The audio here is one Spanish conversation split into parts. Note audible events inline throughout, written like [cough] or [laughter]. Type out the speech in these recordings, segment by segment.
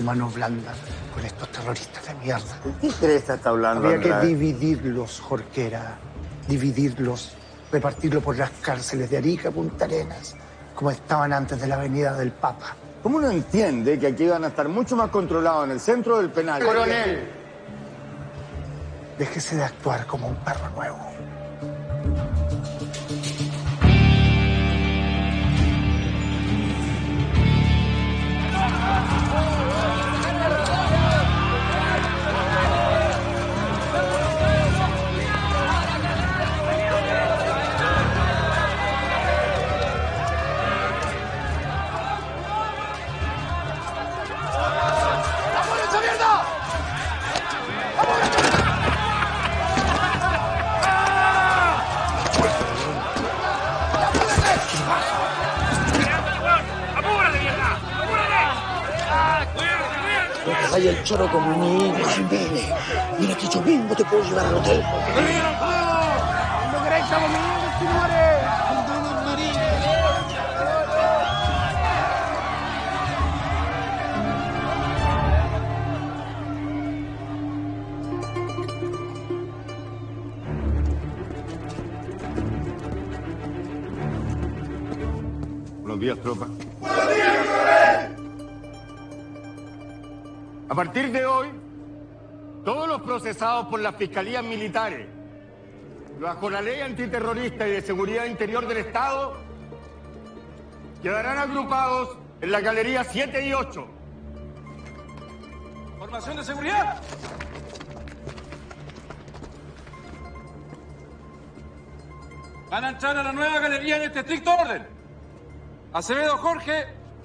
su mano blanda con estos terroristas de mierda. ¿Qué crees que está hablando, Había que dividirlos, Jorquera. Dividirlos. Repartirlo por las cárceles de Arica, Punta Arenas, como estaban antes de la venida del Papa. ¿Cómo no entiende que aquí van a estar mucho más controlados en el centro del penal? Coronel. Déjese de actuar como un perro nuevo. Puedo llevar al hotel. ¡No queréis conmigo, señores! Buenos días, tropa. A partir de hoy, procesados por las fiscalías militares, bajo la ley antiterrorista y de seguridad interior del Estado, quedarán agrupados en la galería 7 y 8. ¿Formación de seguridad? Van a entrar a la nueva galería en este estricto orden. Acevedo Jorge,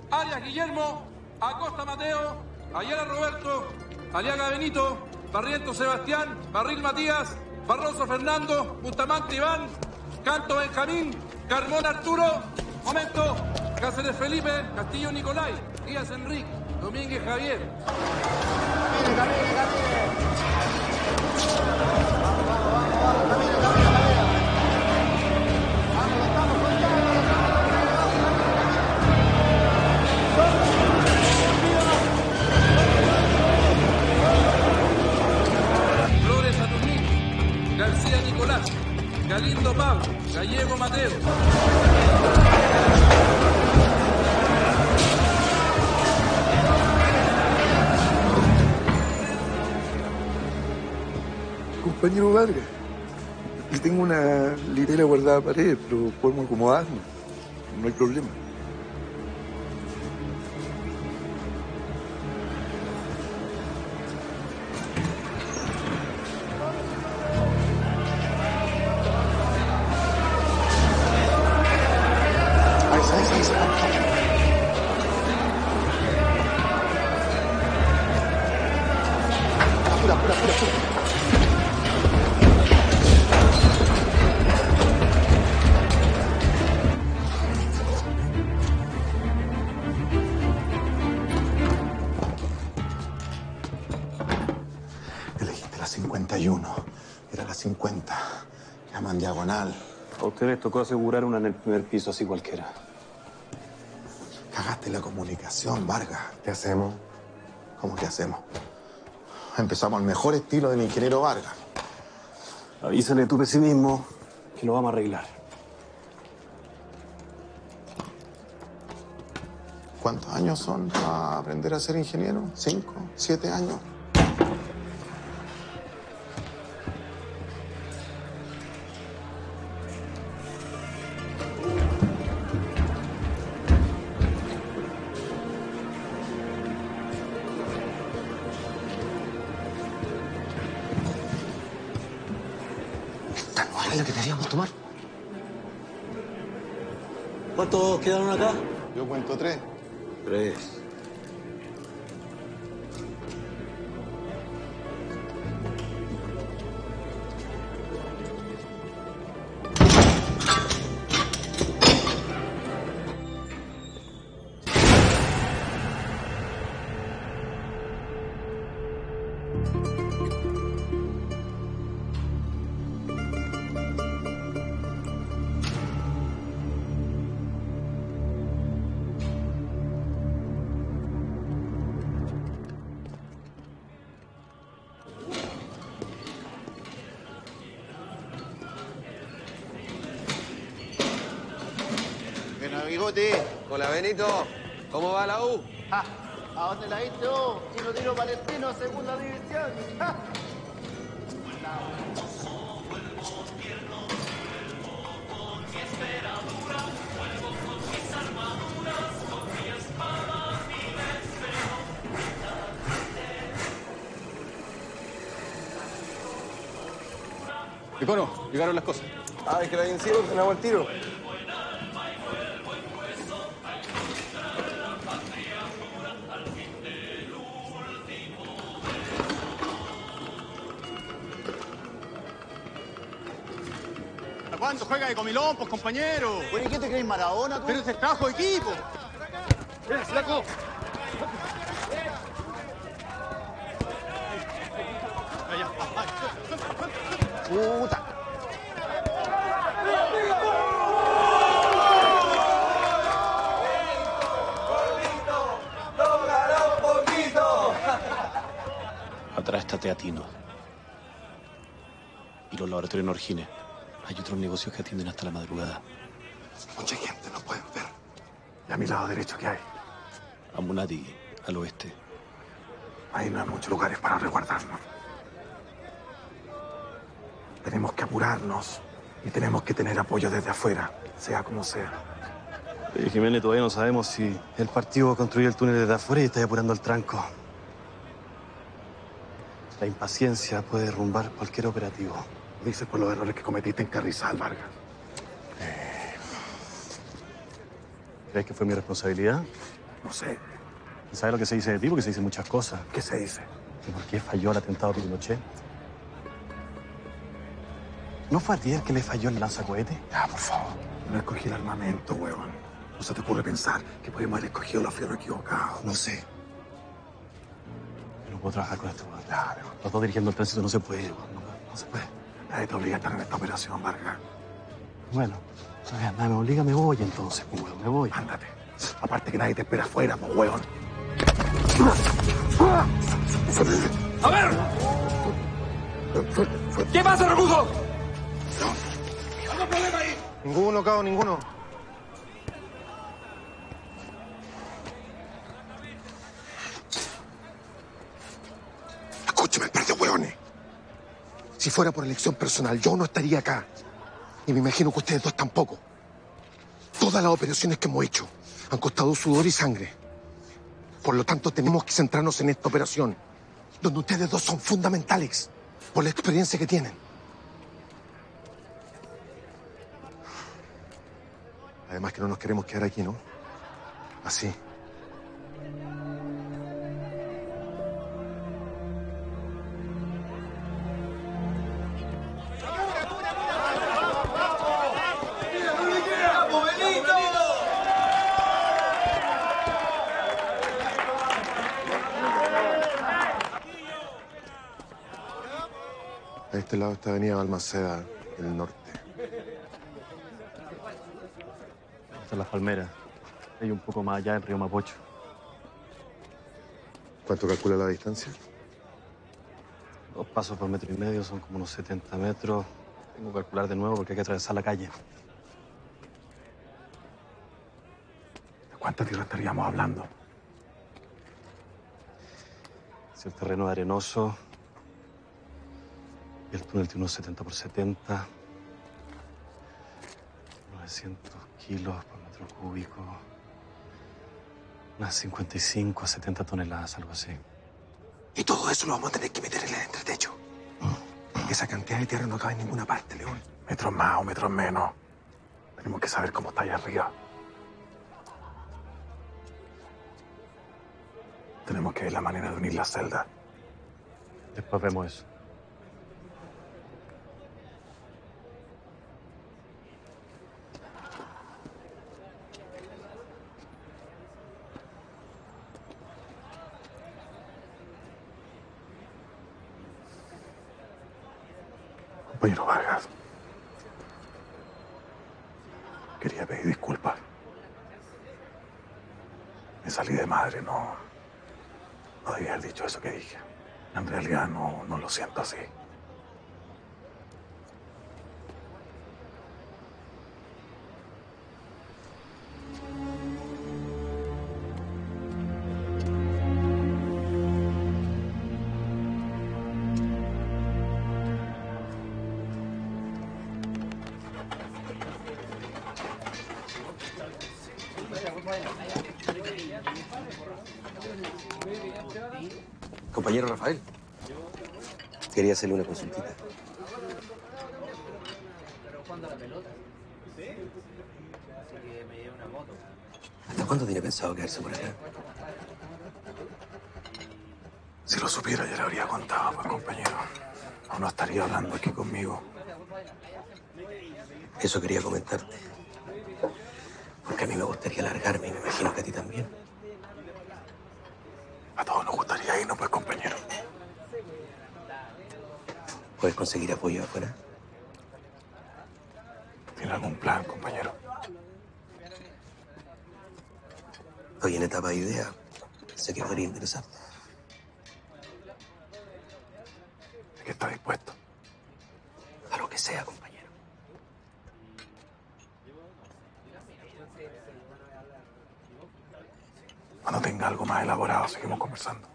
Arias Guillermo, Acosta Mateo, Ayala Roberto, Aliaga Benito, Barriento Sebastián, Barril Matías, Barroso Fernando, Bustamante Iván, Canto Benjamín, Carmón Arturo, momento, Cáceres Felipe, Castillo Nicolai, Díaz Enrique, Domínguez Javier. Pablo, Gallego Mateo. Compañero Vargas, tengo una litera guardada para pared, pero podemos acomodarnos. No hay problema. Les tocó asegurar una en el primer piso, así cualquiera. Cagaste la comunicación, Vargas. ¿Qué hacemos? ¿Cómo que hacemos? Empezamos al mejor estilo del ingeniero Vargas. Avísale a tu pesimismo que lo vamos a arreglar. ¿Cuántos años son para aprender a ser ingeniero? ¿Cinco? ¿Siete años? Quedaron acá? Yo cuento tres. Tres. Benito. ¿Cómo va la U? Ah, ¿A dónde la viste vos? Chino Tiro Palestino, segunda división. Ja. Picono, llegaron las cosas. Ah, es que la vencieron, se me hago el tiro. ¿A cuánto juega de comilón, pues, compañero? Oye, ¿qué te crees, Maradona tú? Pero ese trabajo de equipo. Puta. Atrás está Teatino. Y los laboratorios Norgine. Hay otros negocios que atienden hasta la madrugada. Mucha gente no pueden ver. Y a mi lado derecho, ¿qué hay? Amunati, al oeste. Ahí no hay muchos lugares para resguardarnos. Tenemos que apurarnos y tenemos que tener apoyo desde afuera, sea como sea. Eh, Jiménez, todavía no sabemos si el partido va a construir el túnel desde afuera y está apurando el tranco. La impaciencia puede derrumbar cualquier operativo. Dices por los errores que cometiste en Carrizal, Vargas. ¿Crees que fue mi responsabilidad? No sé, ¿Y ¿Sabes lo que se dice de ti? Porque se dicen muchas cosas. ¿qué se dice? ¿Y por qué falló el atentado de Pinochet? ¿No fue a ti el que le falló el lanzacohete? Ya, por favor. No escogí el armamento, huevón. No se te ocurre pensar que podemos haber escogido los fierros equivocados. No sé. Yo no puedo trabajar con esto. Claro. Los dos dirigiendo el tránsito no se puede. No, no se puede. Nadie te obliga a estar en esta operación, Vargas. Bueno, me obliga, me voy entonces, pues, weón, me voy. Ándate. Aparte que nadie te espera afuera, pues, huevón. ¡A ver! ¿Qué pasa, Recuso? ¿Algún problema ahí? Ninguno, cabo, ninguno. Escúcheme, par de hueones. Si fuera por elección personal, yo no estaría acá. Y me imagino que ustedes dos tampoco. Todas las operaciones que hemos hecho han costado sudor y sangre. Por lo tanto, tenemos que centrarnos en esta operación, donde ustedes dos son fundamentales por la experiencia que tienen. Además que no nos queremos quedar aquí, ¿no? Así. Avenida Balmaceda, el norte. Están las palmeras. Hay un poco más allá, en Río Mapocho. ¿Cuánto calcula la distancia? Dos pasos por metro y medio son como unos 70 metros. Tengo que calcular de nuevo porque hay que atravesar la calle. ¿De cuánta tierra estaríamos hablando? Si el terreno es arenoso y el túnel tiene unos 70 por 70, 900 kilos por metro cúbico, unas 55 a 70 toneladas, algo así. Y todo eso lo vamos a tener que meter en el entretecho. Esa cantidad de tierra no cabe en ninguna parte, León. Metros más o metros menos. Tenemos que saber cómo está allá arriba. Tenemos que ver la manera de unir las celdas. Después vemos eso. Compañero Vargas. Quería pedir disculpas. Me salí de madre, no. No debía haber dicho eso que dije. En realidad no, no lo siento así. Hacerle una consultita. ¿Hasta cuándo tiene pensado quedarse por acá? Si lo supiera ya le habría contado, pues compañero. O no estaría hablando aquí conmigo. Eso quería comentarte. Porque a mí me gustaría largarme y me imagino que a ti también. A todos nos gustaría irnos, pues compañero. ¿Puedes conseguir apoyo afuera? ¿Tiene algún plan, compañero? Estoy en etapa de idea. Sé que podría interesarte. ¿A qué está dispuesto? A lo que sea, compañero. Cuando tenga algo más elaborado, seguimos conversando.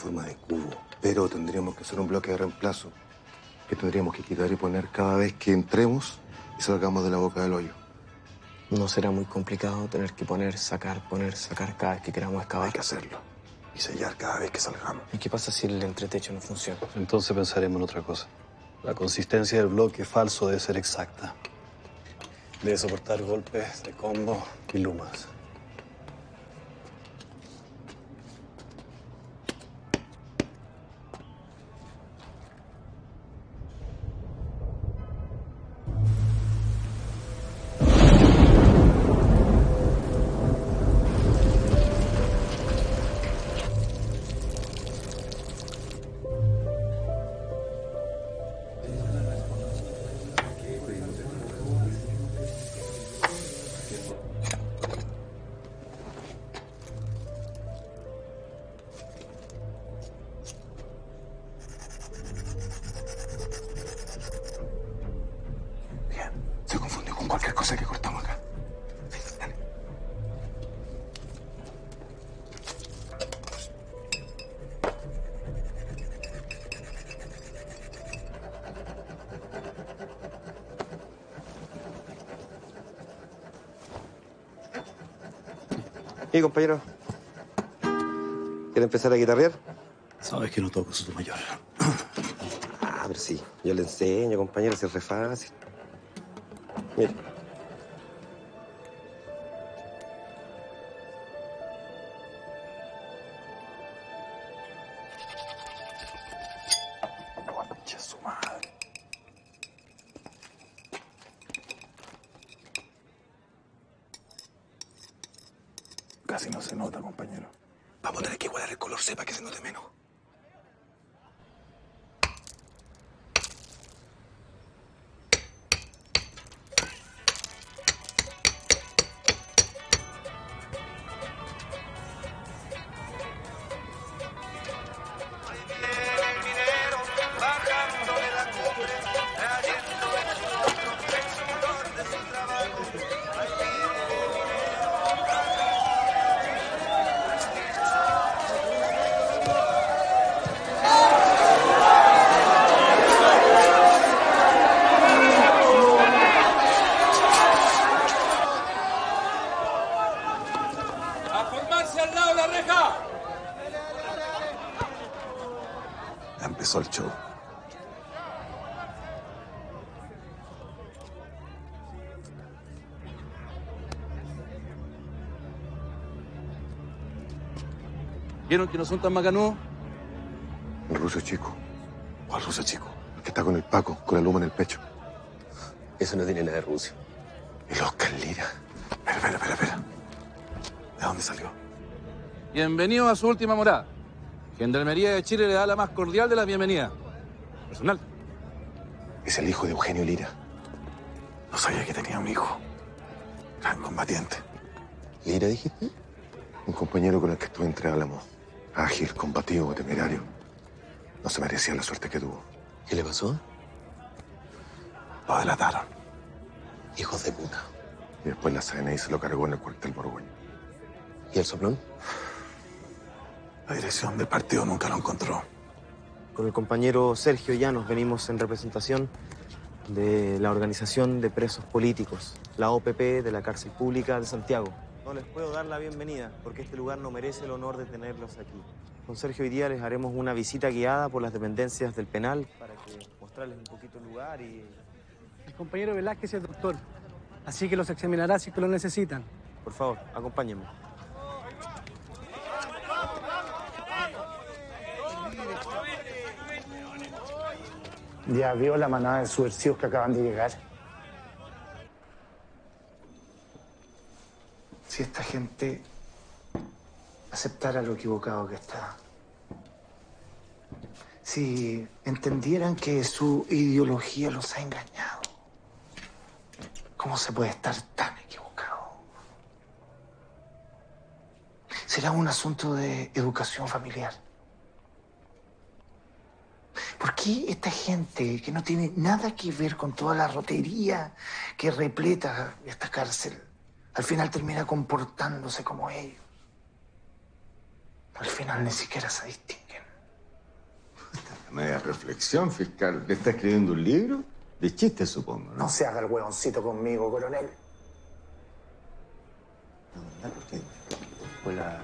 Forma de cubo, pero tendríamos que hacer un bloque de reemplazo que tendríamos que quitar y poner cada vez que entremos y salgamos de la boca del hoyo. No será muy complicado tener que poner, sacar, poner, sacar cada vez que queramos Hay excavar. que hacerlo. Y sellar cada vez que salgamos. ¿Y qué pasa si el entretecho no funciona? Entonces pensaremos en otra cosa. La consistencia del bloque falso debe ser exacta. Debe soportar golpes de combo y lumas. ¿Y compañero? ¿Quiere empezar a guitarrear? Sabes que no toco su mayor. Ah, pero sí. Yo le enseño, compañero, si es re fácil. ¿Vieron que no son tan macanudos? El ruso chico, ¿Cuál ruso chico? el que está con el Paco, con la luma en el pecho. Eso no tiene nada de Rusia. El Oscar Lira. Espera, espera, espera, espera. ¿De dónde salió? Bienvenido a su última morada. Gendarmería de Chile le da la más cordial de las bienvenidas. Personal. Es el hijo de Eugenio Lira. No sabía que tenía un hijo. Gran combatiente. ¿Lira dijiste? Un compañero con el que estuve entre Álamos. Ágil, combativo, temerario. No se merecía la suerte que tuvo. ¿Qué le pasó? Lo delataron. Hijos de puta. Y después la CNI se lo cargó en el cuartel Borgoña. ¿Y el soplón? La dirección del partido nunca lo encontró. Con el compañero Sergio Llanos venimos en representación de la Organización de Presos Políticos, la OPP de la Cárcel Pública de Santiago. No les puedo dar la bienvenida porque este lugar no merece el honor de tenerlos aquí. Con Sergio hoy día les haremos una visita guiada por las dependencias del penal para que mostrarles un poquito el lugar y... El compañero Velázquez es doctor, así que los examinará si que lo necesitan. Por favor, acompáñenme. Ya vio la manada de subversivos que acaban de llegar. Esta gente aceptara lo equivocado que está, si entendieran que su ideología los ha engañado, ¿cómo se puede estar tan equivocado? Será un asunto de educación familiar. ¿Por qué esta gente que no tiene nada que ver con toda la rotería que repleta esta cárcel, al final termina comportándose como ellos? Al final ni siquiera se distinguen. [laughs] Media reflexión, fiscal. ¿Le está escribiendo un libro? De chistes, supongo, ¿no? No se haga el huevoncito conmigo, coronel. Hola.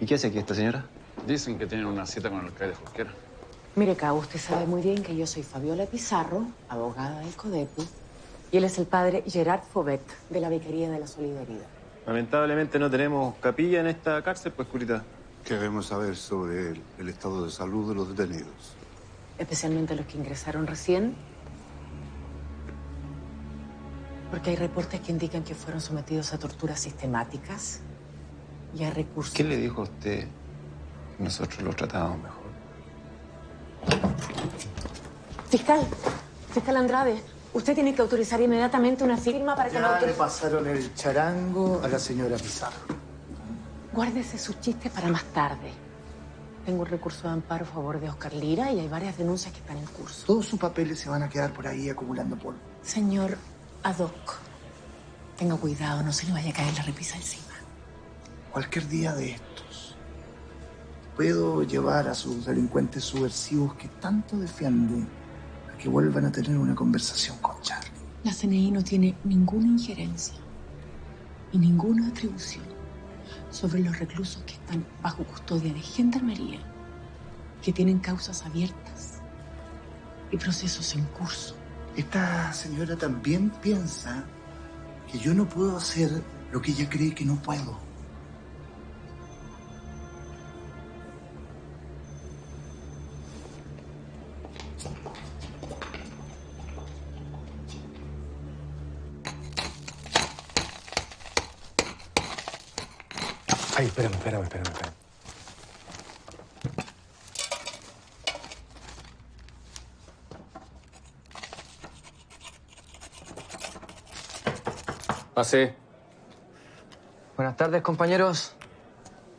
¿Y qué hace aquí esta señora? Dicen que tienen una cita con el alcalde Jorquera. Mire, Cabo, usted sabe muy bien que yo soy Fabiola Pizarro, abogada del CODEPU, y él es el padre Gerard Fobet, de la Vicaría de la Solidaridad. Lamentablemente no tenemos capilla en esta cárcel, pues, curita. ¿Qué debemos saber sobre el, el estado de salud de los detenidos? Especialmente los que ingresaron recién. Porque hay reportes que indican que fueron sometidos a torturas sistemáticas y a recursos. ¿Qué le dijo a usted que nosotros los tratábamos mejor? Fiscal, fiscal Andrade, usted tiene que autorizar inmediatamente una firma para que lo Ya le autorice. pasaron el charango a la señora Pizarro. Guárdese sus chistes para más tarde. Tengo un recurso de amparo a favor de Oscar Lira y hay varias denuncias que están en curso. Todos sus papeles se van a quedar por ahí acumulando polvo. Señor Adoc, tenga cuidado, no se le vaya a caer la repisa encima. Cualquier día de estos, puedo llevar a sus delincuentes subversivos que tanto defienden que vuelvan a tener una conversación con Charlie. La CNI no tiene ninguna injerencia y ninguna atribución sobre los reclusos que están bajo custodia de gendarmería, que tienen causas abiertas y procesos en curso. Esta señora también piensa que yo no puedo hacer lo que ella cree que no puedo. Ay, espérame, espérame, espérame, espérame. Pase. Buenas tardes, compañeros.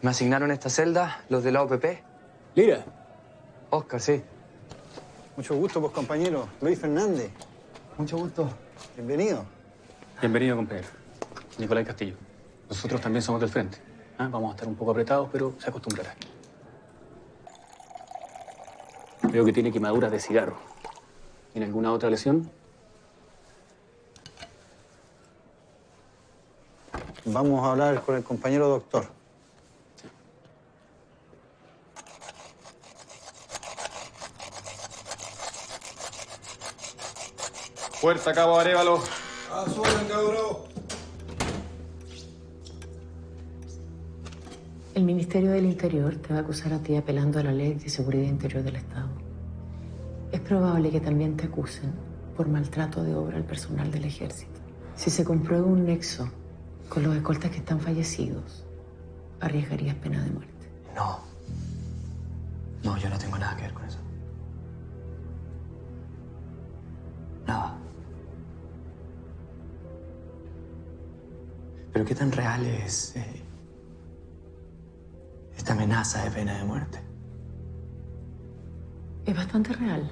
Me asignaron esta celda los de la OPP. Lira. Oscar, sí. Mucho gusto, pues, compañero. Luis Fernández. Mucho gusto. Bienvenido. Bienvenido, compañero. Nicolás Castillo. Nosotros también somos del frente. Ah, Vamos a estar un poco apretados, pero se acostumbrará. Veo que tiene quemaduras de cigarro. ¿Tiene alguna otra lesión? Vamos a hablar con el compañero doctor. Fuerza, cabo Arevalo. ¡A suelen, cabrón! El Ministerio del Interior te va a acusar a ti apelando a la ley de seguridad interior del Estado. Es probable que también te acusen por maltrato de obra al personal del ejército. Si se comprueba un nexo con los escoltas que están fallecidos, arriesgarías pena de muerte. No. No, yo no tengo nada que ver con eso. Nada. Pero ¿qué tan real es eh, esta amenaza de pena de muerte? Es bastante real.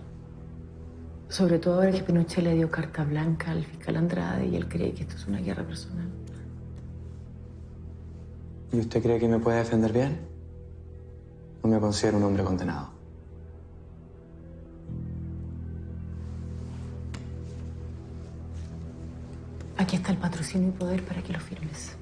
Sobre todo ahora que Pinochet le dio carta blanca al fiscal Andrade y él cree que esto es una guerra personal. ¿Y usted cree que me puede defender bien? ¿O me considero un hombre condenado? Aquí está el patrocinio y poder para que lo firmes.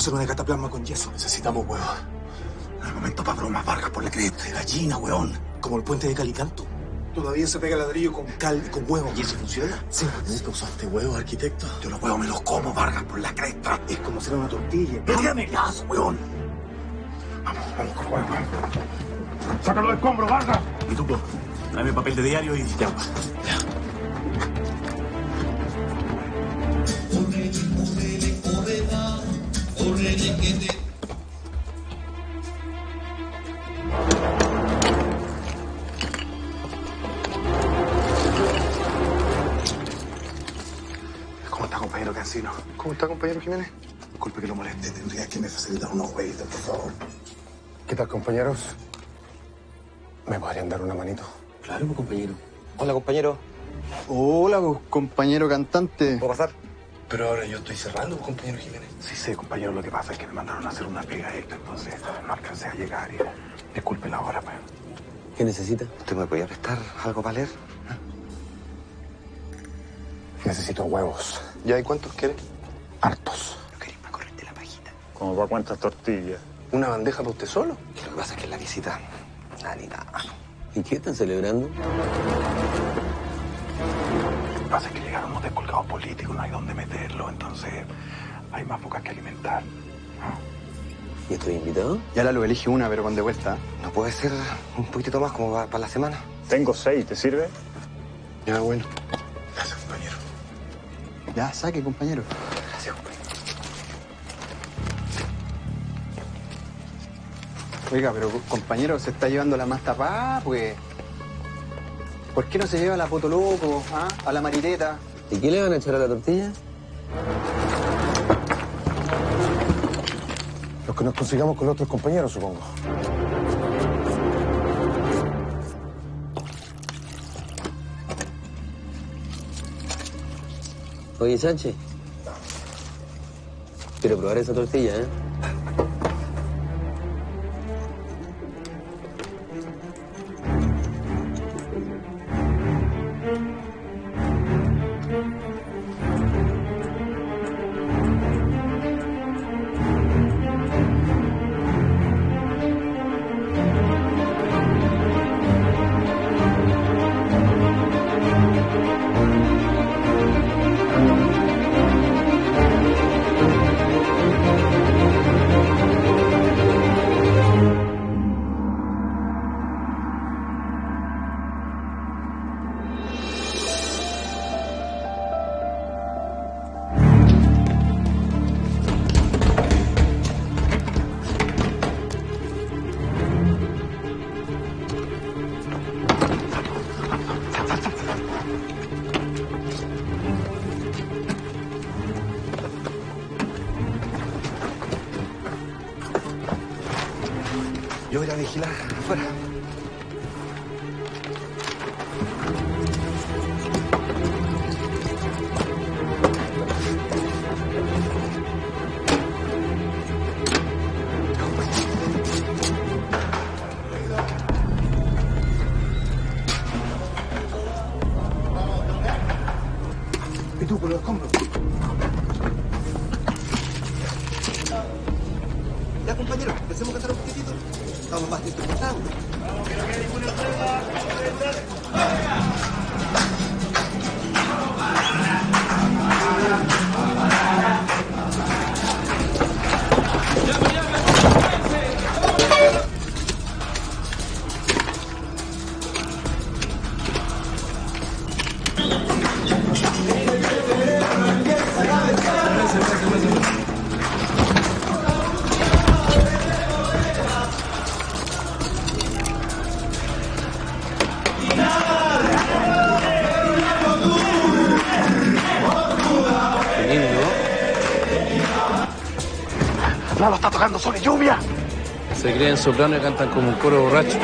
Hacer una cataplasma con yeso. Necesitamos huevos. No hay momento para bromas, Vargas, por la cresta de gallina, weón. Como el puente de Calicanto. Todavía se pega ladrillo con cal y con huevo. ¿Y eso funciona? Sí. ¿Nunca usaste huevos, arquitecto? Yo los huevos me los como, Vargas, por la cresta. Es como hacer una tortilla. ¡Dígame gas, weón! Vamos, vamos con huevos. ¡Sácalo del escombro, Vargas! Y tú, pues, dame papel de diario y ya. Jiménez? Disculpe que lo moleste, tendría que me facilitar unos huevitos, por favor. ¿Qué tal, compañeros? ¿Me podrían dar una manito? Claro, compañero. Hola, compañero. Hola, compañero cantante. ¿Puedo pasar? Pero ahora yo estoy cerrando, compañero Jiménez. Sí, sí, compañero, lo que pasa es que me mandaron a hacer una pega extra, entonces no alcancé a llegar y disculpe la hora, pues. ¿Qué necesita? ¿Usted me podría prestar algo para leer? Necesito huevos. ¿Ya y cuántos quiere? Hartos. ¿Cómo para cuántas tortillas? ¿Una bandeja para usted solo? Que lo que pasa es que en la visita, nada ni nada. ¿Y qué están celebrando? Lo que pasa es que llegaron unos descolgados políticos, no hay dónde meterlo, entonces hay más bocas que alimentar. ¿Y estoy invitado? Ya la lo elige una, pero con de vuelta. ¿No puede ser un poquitito más como para la semana? Tengo seis, ¿te sirve? Ya, bueno. Gracias, compañero. Ya, saque, compañero. Oiga, pero compañero, se está llevando la más tapada, pues. ¿Por qué no se lleva la poto loco, ah? a la marineta? ¿Y qué le van a echar a la tortilla? Los que nos consigamos con los otros compañeros, supongo. Oye, Sánchez. Quiero probar esa tortilla, ¿eh? Lalo está tocando sobre lluvia. Se creen soprano y cantan como un coro borracho.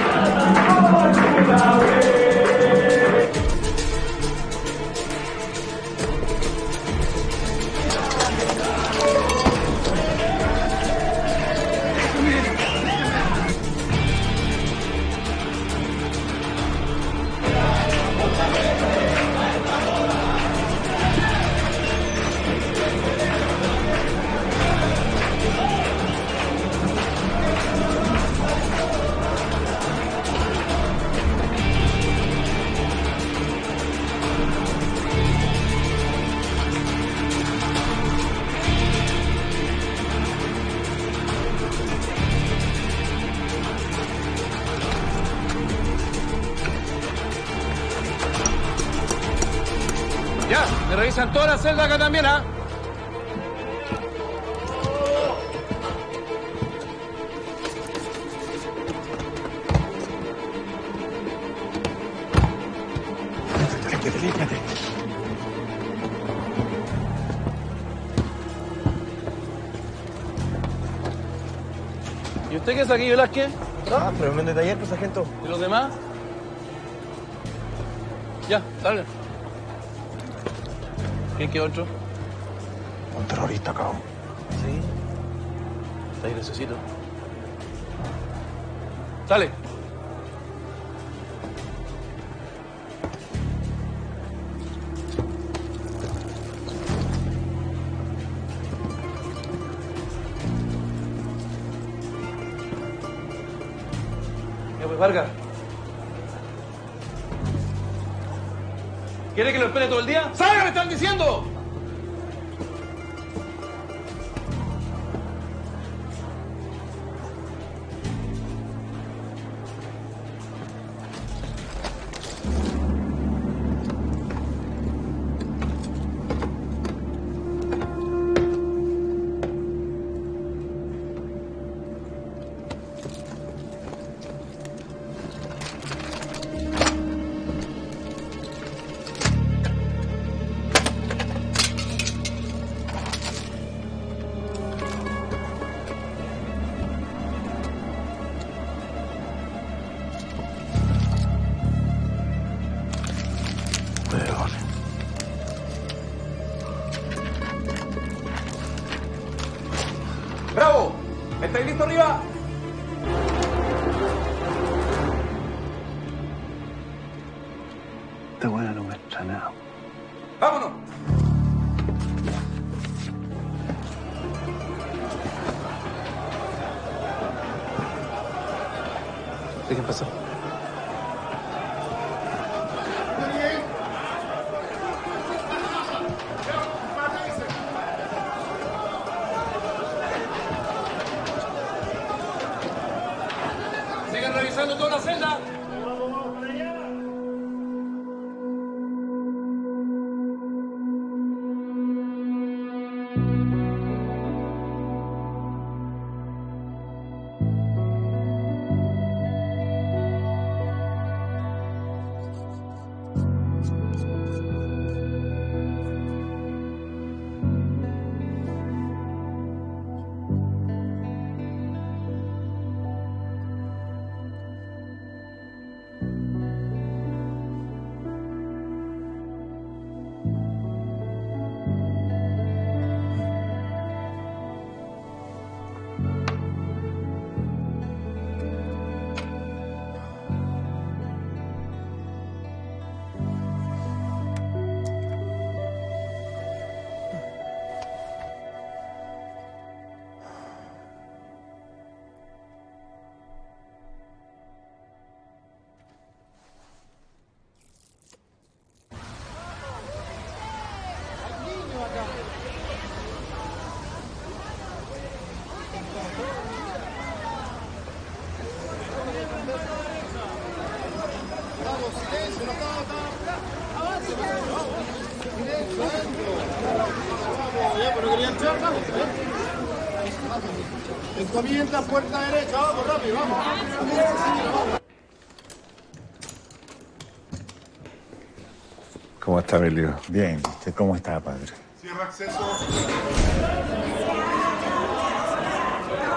¿Ah? Límpiate. ¿Y usted qué es aquí, Velázquez? Ah, pero me de taller, pues, sargento. ¿Y los demás? Ya, dale. ¿Quién qué otro? Un terrorista, cabrón. Sí. Ahí necesito. Sale. Ya pues, Vargas. ¿Quiere que lo espere todo el día? ¡Salga, me están diciendo! puerta derecha, vamos, rápido, vamos. ¿Cómo está, Emilio? Bien, ¿usted cómo está, padre? Cierra acceso.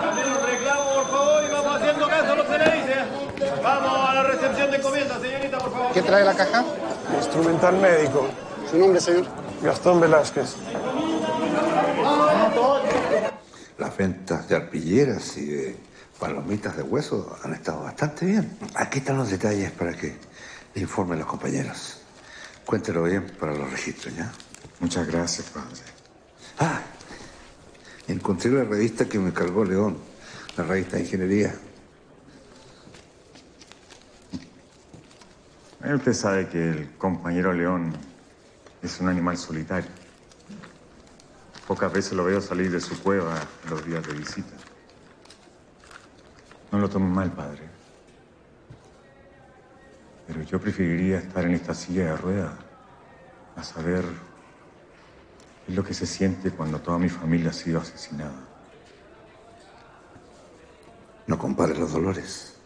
También un reclamo, por favor, y vamos haciendo caso a los CNIs, Vamos a la recepción de encomiendas, señorita, por favor. ¿Qué trae la caja? Instrumental médico. ¿Su nombre, señor? Gastón Velázquez. Ventas de arpilleras y de palomitas de hueso han estado bastante bien. Aquí están los detalles para que le informen los compañeros. Cuéntelo bien para los registros, ¿ya? Muchas gracias, padre. Ah, encontré la revista que me cargó León, la revista de ingeniería. Usted sabe que el compañero León es un animal solitario. Pocas veces lo veo salir de su cueva los días de visita. No lo tomen mal, padre. Pero yo preferiría estar en esta silla de ruedas a saber qué es lo que se siente cuando toda mi familia ha sido asesinada. No compare los dolores.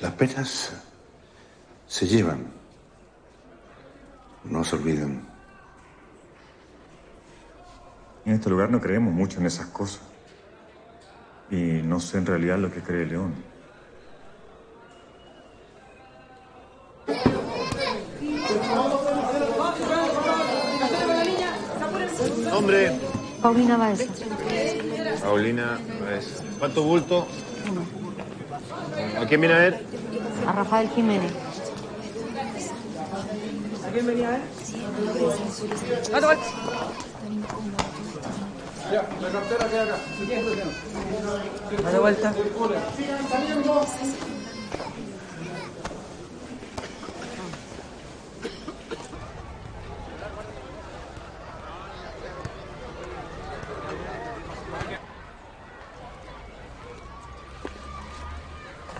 Las penas se llevan. No se olviden. En este lugar no creemos mucho en esas cosas. Y no sé en realidad lo que cree León. Nombre. Paulina Baeza. Paulina. Baeza. ¿Cuánto bulto? ¿A quién viene a ver? A Rafael Jiménez. ¿A quién venía a ver? Ya, la cartera queda acá. Dale vuelta.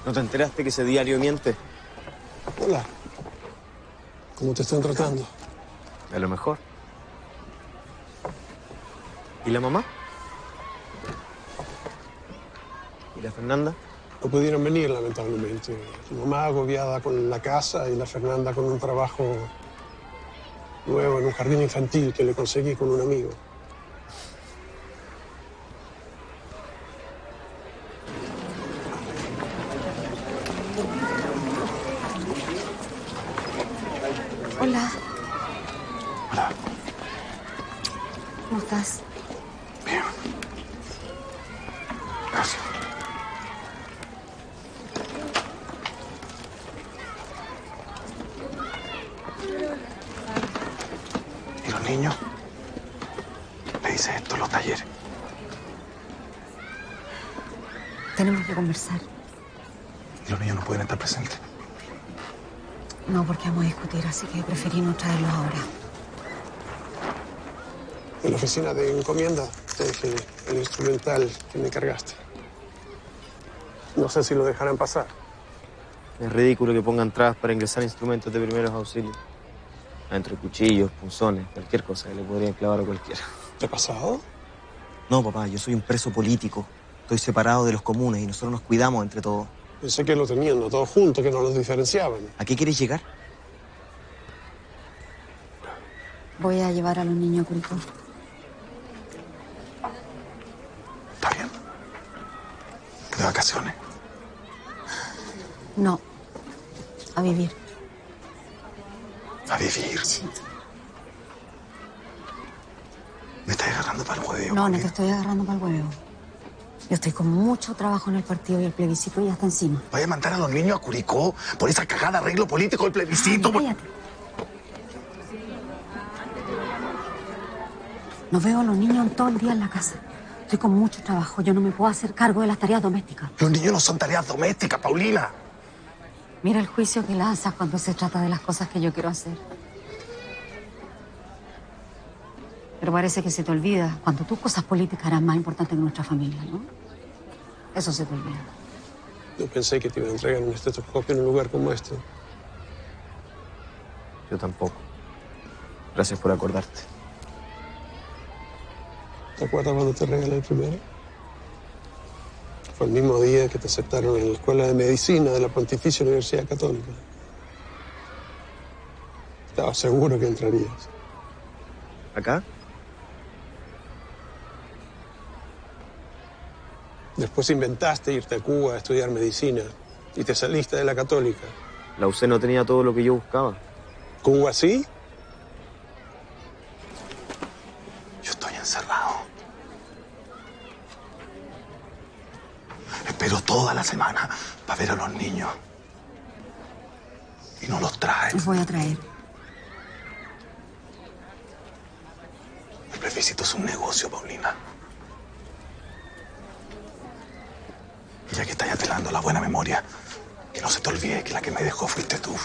¿No te enteraste que ese diario miente? Hola. ¿Cómo te están tratando? A lo mejor. ¿Y la mamá? ¿Y la Fernanda? No pudieron venir, lamentablemente. Tu mamá agobiada con la casa y la Fernanda con un trabajo nuevo en un jardín infantil que le conseguí con un amigo. Hola. Hola. ¿Cómo estás? Bien. Gracias. ¿Y los niños? Le dice esto en los talleres. Tenemos que conversar. Y los niños no pueden estar presentes. No, porque vamos a discutir, así que preferí no traerlos ahora. En la oficina de encomienda te dejé el instrumental que me cargaste. No sé si lo dejarán pasar. Es ridículo que pongan trabas para ingresar instrumentos de primeros auxilios. Entre cuchillos, punzones, cualquier cosa que le podrían clavar a cualquiera. ¿Te ha pasado? No, papá, yo soy un preso político. Estoy separado de los comunes y nosotros nos cuidamos entre todos. Pensé que lo tenían ¿no? todos juntos, que no los diferenciaban. ¿A qué quieres llegar? Voy a llevar a los niños a Curicó. Está bien. De vacaciones. No. A vivir. A vivir. Me estás agarrando para el hueveo. No, no te estoy agarrando para el huevo. Yo estoy con mucho trabajo en el partido y el plebiscito ya está encima. Vaya a mandar a los niños a Curicó por esa cagada arreglo político del plebiscito. Cállate. No veo a los niños todo el día en la casa. Estoy con mucho trabajo. Yo no me puedo hacer cargo de las tareas domésticas. Los niños no son tareas domésticas, Paulina. Mira el juicio que lanzas cuando se trata de las cosas que yo quiero hacer. Pero parece que se te olvida cuando tus cosas políticas eran más importantes que nuestra familia, ¿no? Eso se te olvida. No pensé que te iban a entregar un estetoscopio en un lugar como este. Yo tampoco. Gracias por acordarte. ¿Te acuerdas cuando te regalé el primero? Fue el mismo día que te aceptaron en la Escuela de Medicina de la Pontificia Universidad Católica. Estaba seguro que entrarías. ¿Acá? Después inventaste irte a Cuba a estudiar medicina y te saliste de la Católica. La UC no tenía todo lo que yo buscaba. ¿Cuba sí? Yo estoy encerrado. Espero toda la semana para ver a los niños. Y no los traes. Los voy a traer. El plebiscito es un negocio, Paulina. Y ya que estás apelando a la buena memoria, que no se te olvide que la que me dejó fuiste tú.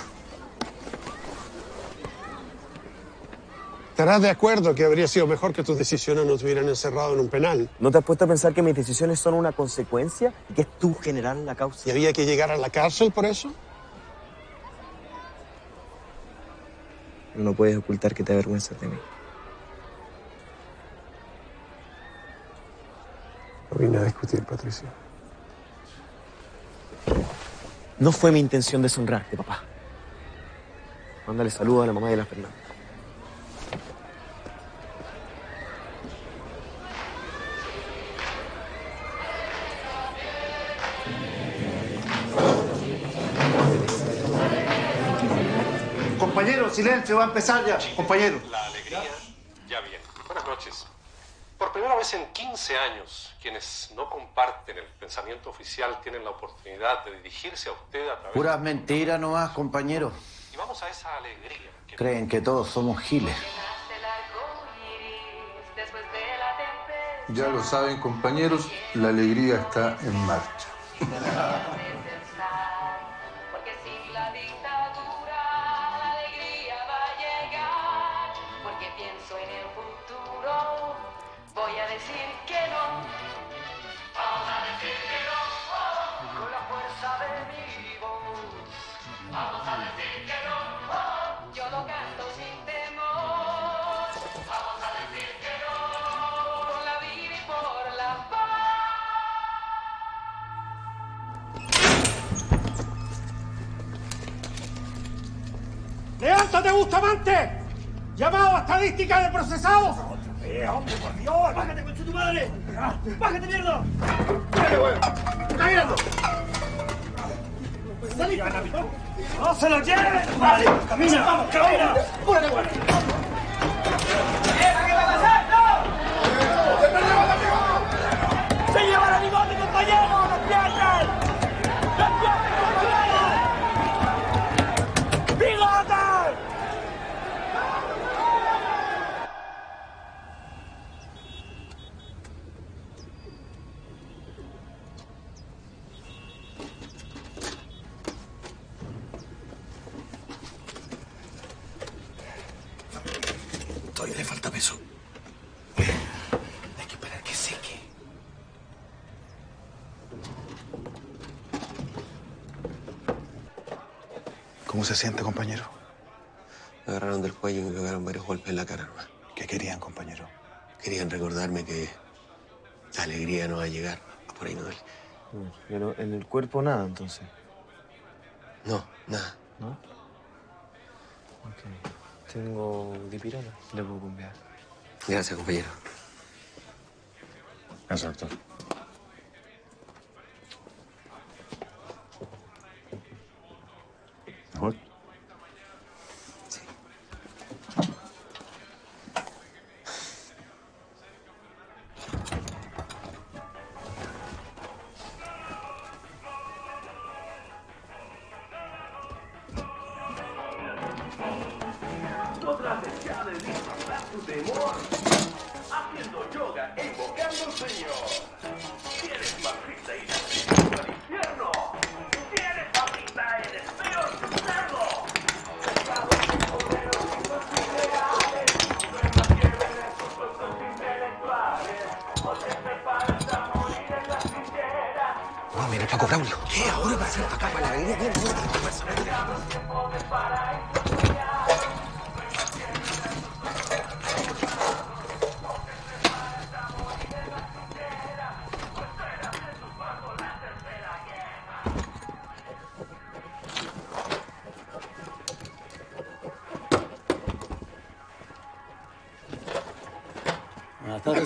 Estarás de acuerdo que habría sido mejor que tus decisiones no te hubieran encerrado en un penal. ¿No te has puesto a pensar que mis decisiones son una consecuencia y que es tú generar la causa? ¿Y había que llegar a la cárcel por eso? No puedes ocultar que te avergüenzas de mí. No vine a discutir, Patricia. No fue mi intención deshonrarte, papá. Mándale saludos a la mamá de la Fernanda. Silencio, va a empezar ya. Compañero. La alegría ya viene. Buenas noches. Por primera vez en 15 años, quienes no comparten el pensamiento oficial tienen la oportunidad de dirigirse a usted a través Puras mentiras nomás, compañero. Y vamos a esa alegría. que- Creen que todos somos giles. Ya lo saben, compañeros, la alegría está en marcha. [laughs] ¡Levántate, Bustamante! ¡Llamado a estadística de procesados! ¡Hombre, por Dios! ¡Bájate, con tu madre! ¡Bájate, mierda! ¡Bájate, güey! ¡Te está mirando! ¡Salí! ¡No se lo lleven! ¡Vale! ¡Camina! ¡Vamos, camina! ¡Púrate, güey! ¿Qué va pasando? ¡Se lleva el bigote, compañero! ¡Despierten! ¡Despierten, compañero! ¡Bigote! Todavía le falta peso. Hay que esperar que seque. ¿Cómo se siente, compañero? Me agarraron del cuello y me pegaron varios golpes en la cara nomás. ¿Qué querían, compañero? Querían recordarme que la alegría no va a llegar. Por ahí no duele. Mm, Pero en el cuerpo nada, entonces. No, nada. ¿No? Ok. Tengo dipirona. Le puedo cambiar. Gracias, compañero. Gracias, doctor. ¿Mejor?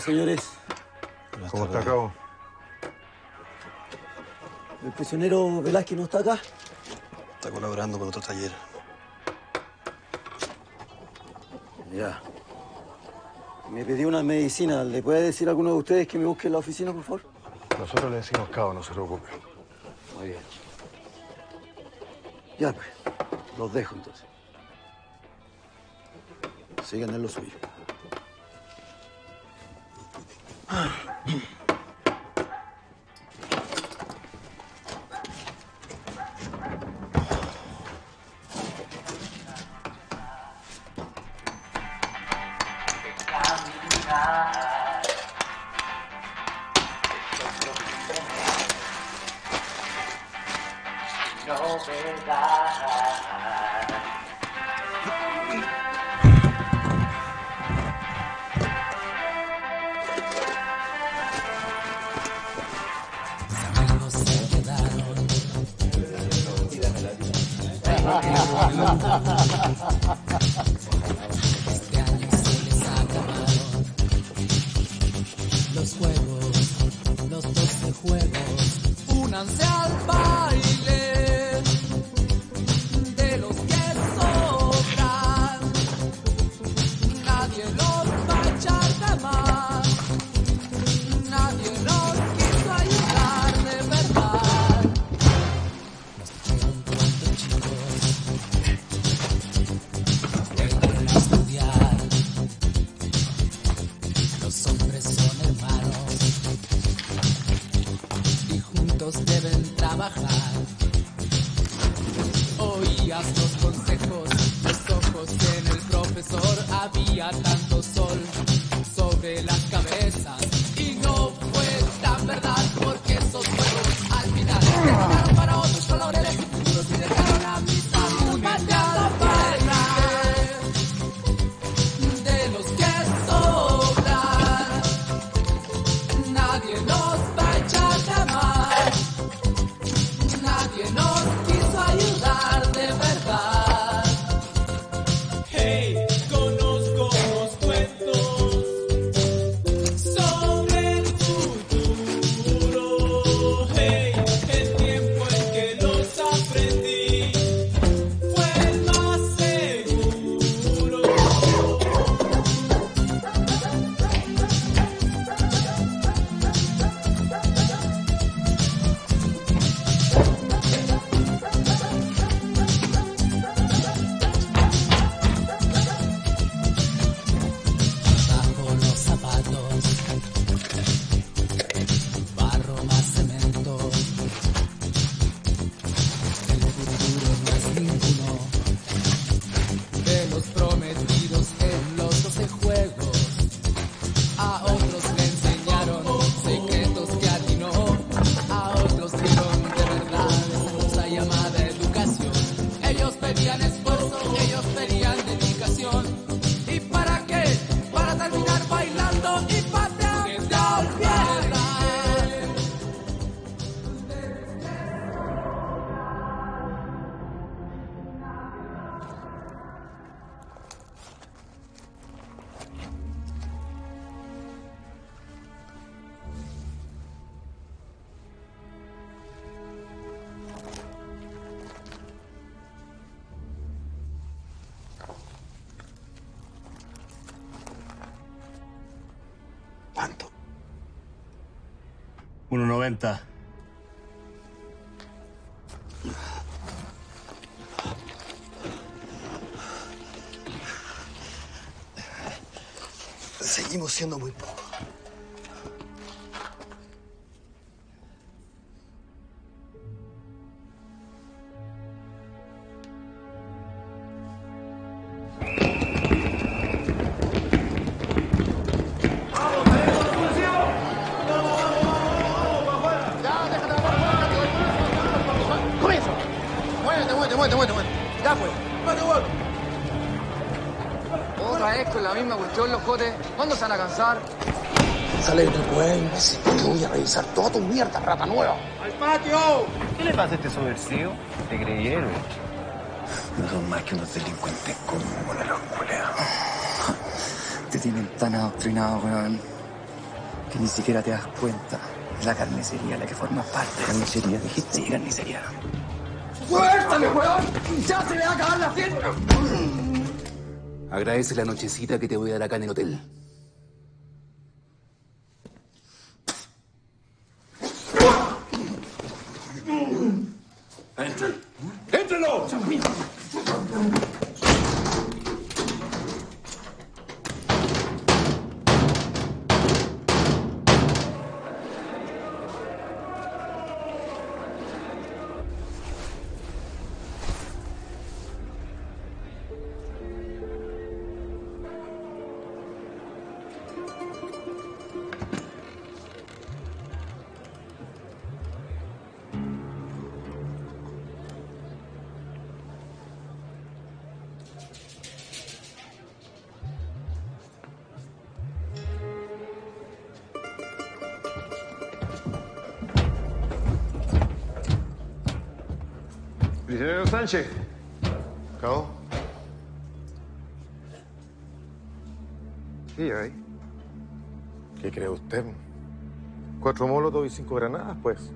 Señores. ¿Cómo está, cabo? ¿El prisionero Velázquez no está acá? Está colaborando con otro taller. Ya. Me pidió una medicina. ¿Le puede decir a alguno de ustedes que me busque en la oficina, por favor? Nosotros le decimos cabo, no se preocupe. Muy bien. Ya, pues. Los dejo, entonces. Sigan en lo suyo. 1.90. Seguimos siendo muy pocos. ¿Cuándo se van a cansar? Sale de tu. Te voy a revisar toda tu mierda, rata nueva. ¡Al patio! ¿Qué le pasa a este subversivo? Te creyeron. No son más que unos delincuentes comunes, los culeados. Te tienen tan adoctrinado, weón. que ni siquiera te das cuenta de la carnicería de la que formas parte. ¿Carnicería dijiste? Sí, carnicería. ¡Suéltame, weón! ¡Ya se le va a acabar la fiesta! Agradece la nochecita que te voy a dar acá en el hotel. Sánchez. ¿Cabo? Sí, ahí. ¿Qué cree usted? Cuatro molotov y cinco granadas, pues.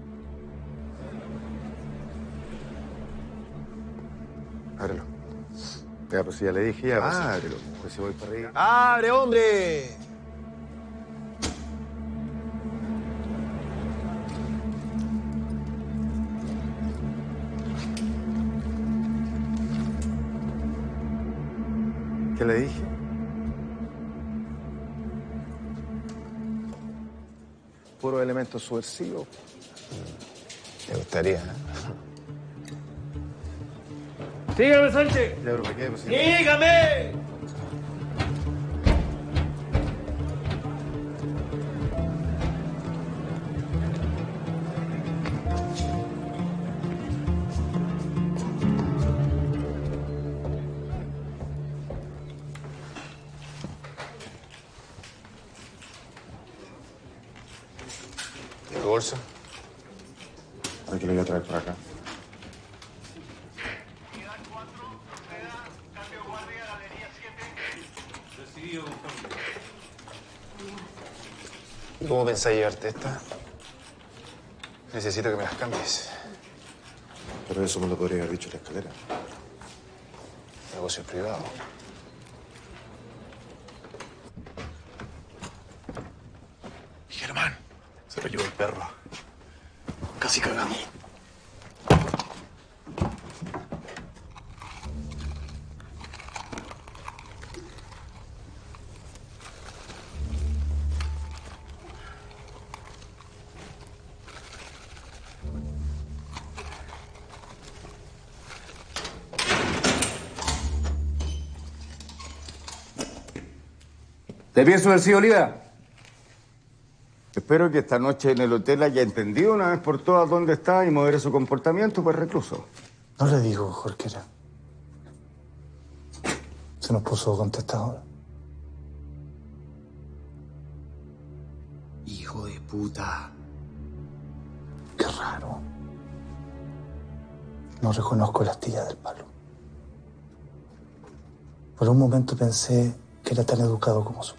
Ábrelo. Ya, pues ya le dije, ya, pues. Ábrelo. Pues si voy para arriba. ¡Abre, hombre! Subversivo. Te gustaría, ¿eh? ¡Dígame, Sánchez! Ya. Pues, ¡Dígame! ¿Y cómo pensás llevarte esta? Necesito que me las cambies. Pero eso me lo podría haber dicho en la escalera. Negocio privado. ¿Te pienso subversivo, Oliva? Espero que esta noche en el hotel haya entendido una vez por todas dónde está y modere su comportamiento, pues recluso. No le digo, Jorquera. Se nos puso contestador. Hijo de puta. Qué raro. No reconozco la astilla del palo. Por un momento pensé que era tan educado como su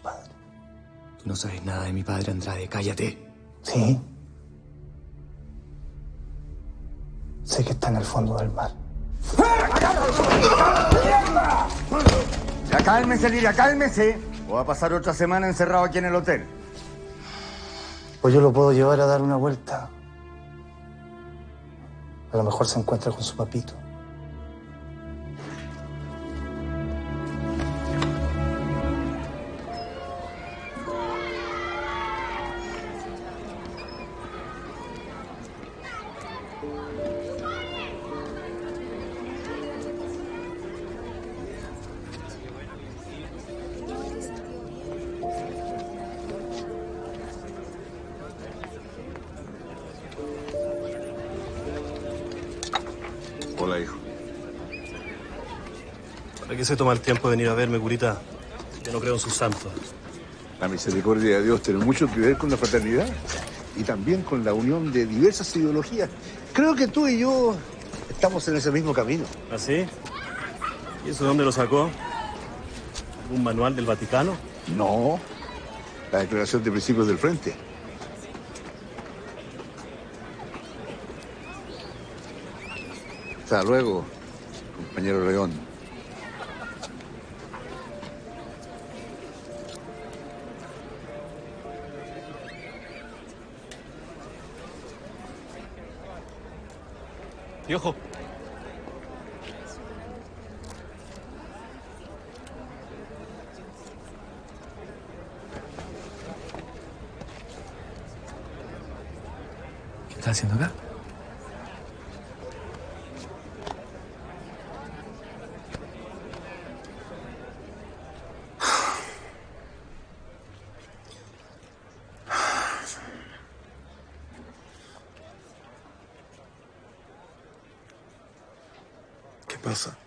no sabes nada de mi padre, Andrade. Cállate. Sí. Sé que está en el fondo del mar. Ya cálmese, Lidia, cálmese. O va a pasar otra semana encerrado aquí en el hotel. Pues yo lo puedo llevar a dar una vuelta. A lo mejor se encuentra con su papito. qué se toma el tiempo de venir a verme, curita? Yo no creo en sus santos. La misericordia de Dios tiene mucho que ver con la fraternidad y también con la unión de diversas ideologías. Creo que tú y yo estamos en ese mismo camino. ¿Ah, ¿Así? ¿Y eso dónde lo sacó? ¿Algún manual del Vaticano? No, la Declaración de Principios del Frente. Hasta luego, compañero León. ¿Qué estás haciendo acá? ¿Qué pasa?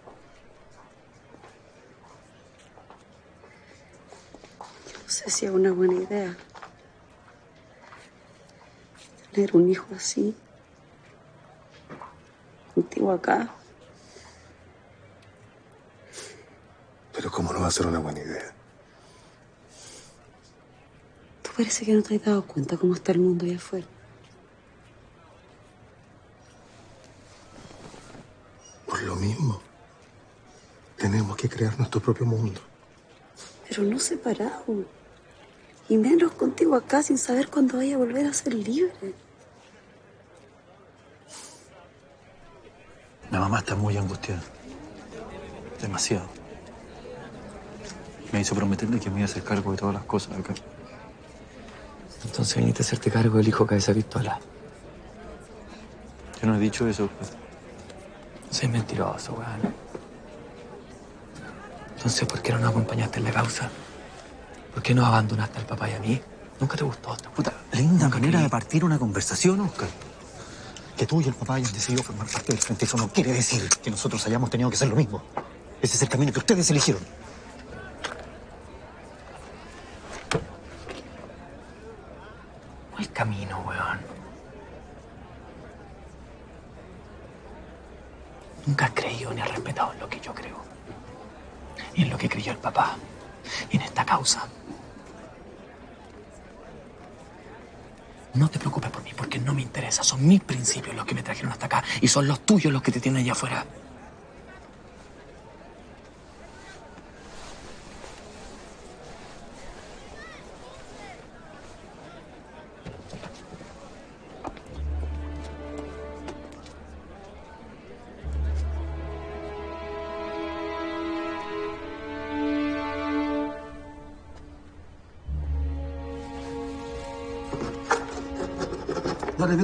No sé si es una buena idea. Tener un hijo así. Contigo acá. Pero ¿cómo no va a ser una buena idea? Tú parece que no te has dado cuenta cómo está el mundo allá afuera. Por lo mismo, tenemos que crear nuestro propio mundo. Pero no separado. Y menos contigo acá sin saber cuándo vaya a volver a ser libre. Mamá está muy angustiada. Demasiado. Me hizo prometerle que me iba a hacer cargo de todas las cosas acá. Entonces viniste a hacerte cargo del hijo cabeza pistola. Yo no he dicho eso. pues. Soy mentiroso, weón. Entonces, ¿por qué no nos acompañaste en la causa? ¿Por qué no abandonaste al papá y a mí? ¿Nunca te gustó esta puta? Linda manera de partir una conversación, Oscar. Que tú y el papá hayan decidido formar parte del frente, eso no quiere decir que nosotros hayamos tenido que hacer lo mismo. Ese es el camino que ustedes eligieron. ¿Cuál camino, weón? Nunca has creído ni has respetado en lo que yo creo. Y en lo que creyó el papá. Y en esta causa. No te preocupes no me interesa. Son mis principios los que me trajeron hasta acá. Y son los tuyos los que te tienen allá afuera.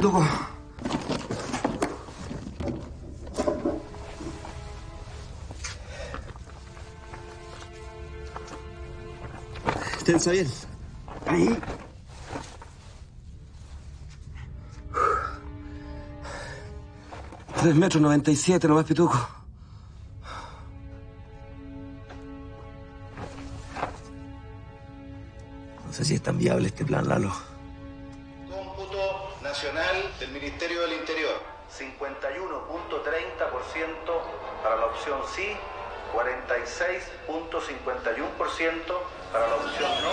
Pituco. Tensa bien. Ahí. Tres metros noventa y siete nomás, Pituco. No sé si es tan viable este plan, Lalo. Del Ministerio del Interior. 51.30% para la opción sí, 46.51% para la opción no.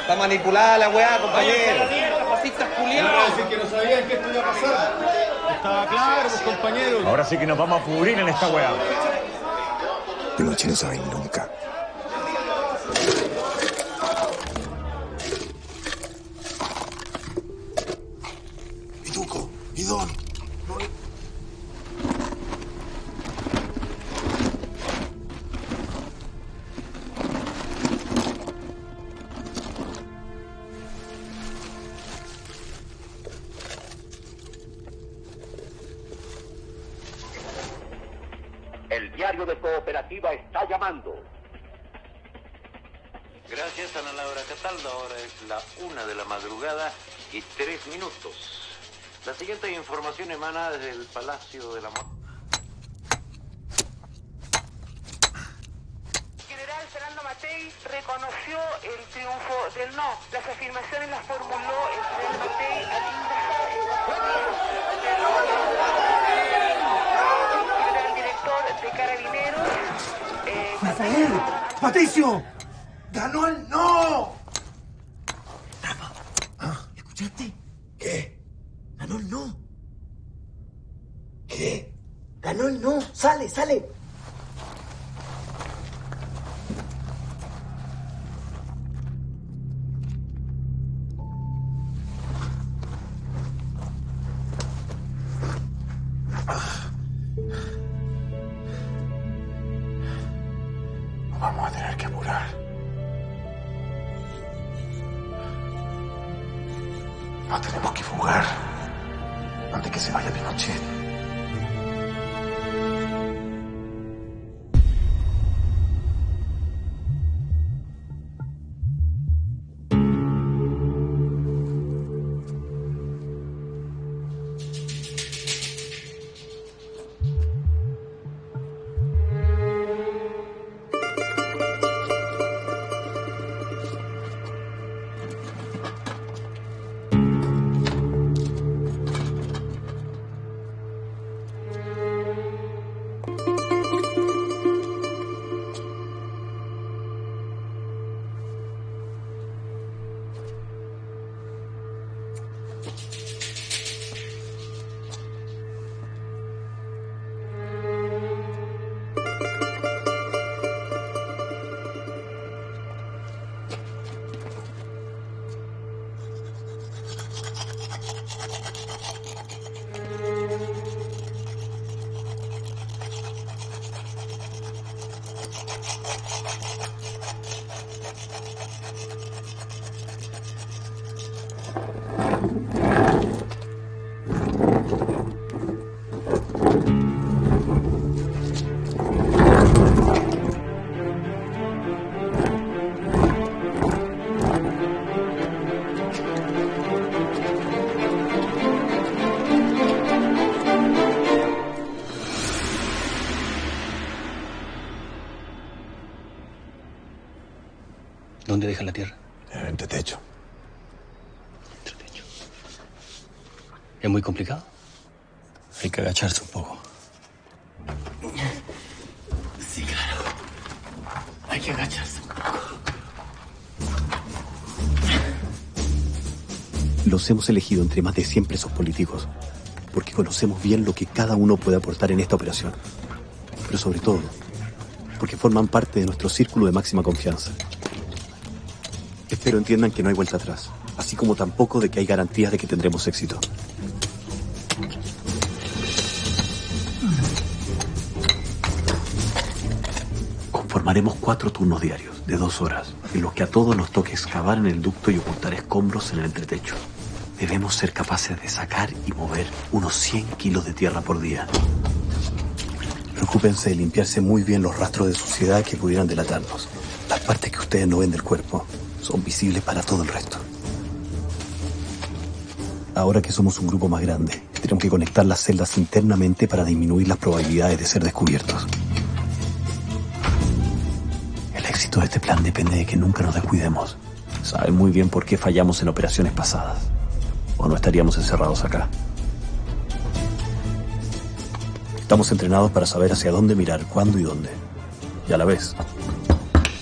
Está manipulada la weá, compañero. decir que no sabían que esto iba a pasar. Estaba claro, pues, compañeros. Ahora sí que nos vamos a pudrir en esta weá. Pinochet no saben nunca. Información emana desde el Palacio de la Mo- general Fernando Matei reconoció el triunfo del no. Las afirmaciones las formuló el general Matei al ingresar el director de Carabineros. eh, ¡Rafael! ¡Patricio! ¡Ganó el no! ¿Escuchaste? ¿Qué? Ganó el no. hoy no. Sale, Thank you. ¿Dónde deja la tierra? En el entretecho. ¿Es muy complicado? Hay que agacharse un poco. Sí, claro. Hay que agacharse un poco. Los hemos elegido entre más de 100 presos políticos, porque conocemos bien lo que cada uno puede aportar en esta operación. Pero sobre todo, porque forman parte de nuestro círculo de máxima confianza. Espero entiendan que no hay vuelta atrás, así como tampoco de que hay garantías de que tendremos éxito. Conformaremos cuatro turnos diarios, de dos horas, en los que a todos nos toque excavar en el ducto y ocultar escombros en el entretecho. Debemos ser capaces de sacar y mover unos 100 kilos de tierra por día. Preocúpense de limpiarse muy bien los rastros de suciedad que pudieran delatarnos. Las partes que ustedes no ven del cuerpo son visibles para todo el resto. Ahora que somos un grupo más grande, tenemos que conectar las celdas internamente para disminuir las probabilidades de ser descubiertos. El éxito de este plan depende de que nunca nos descuidemos. Saben muy bien por qué fallamos en operaciones pasadas. O no estaríamos encerrados acá. Estamos entrenados para saber hacia dónde mirar, cuándo y dónde. Y a la vez,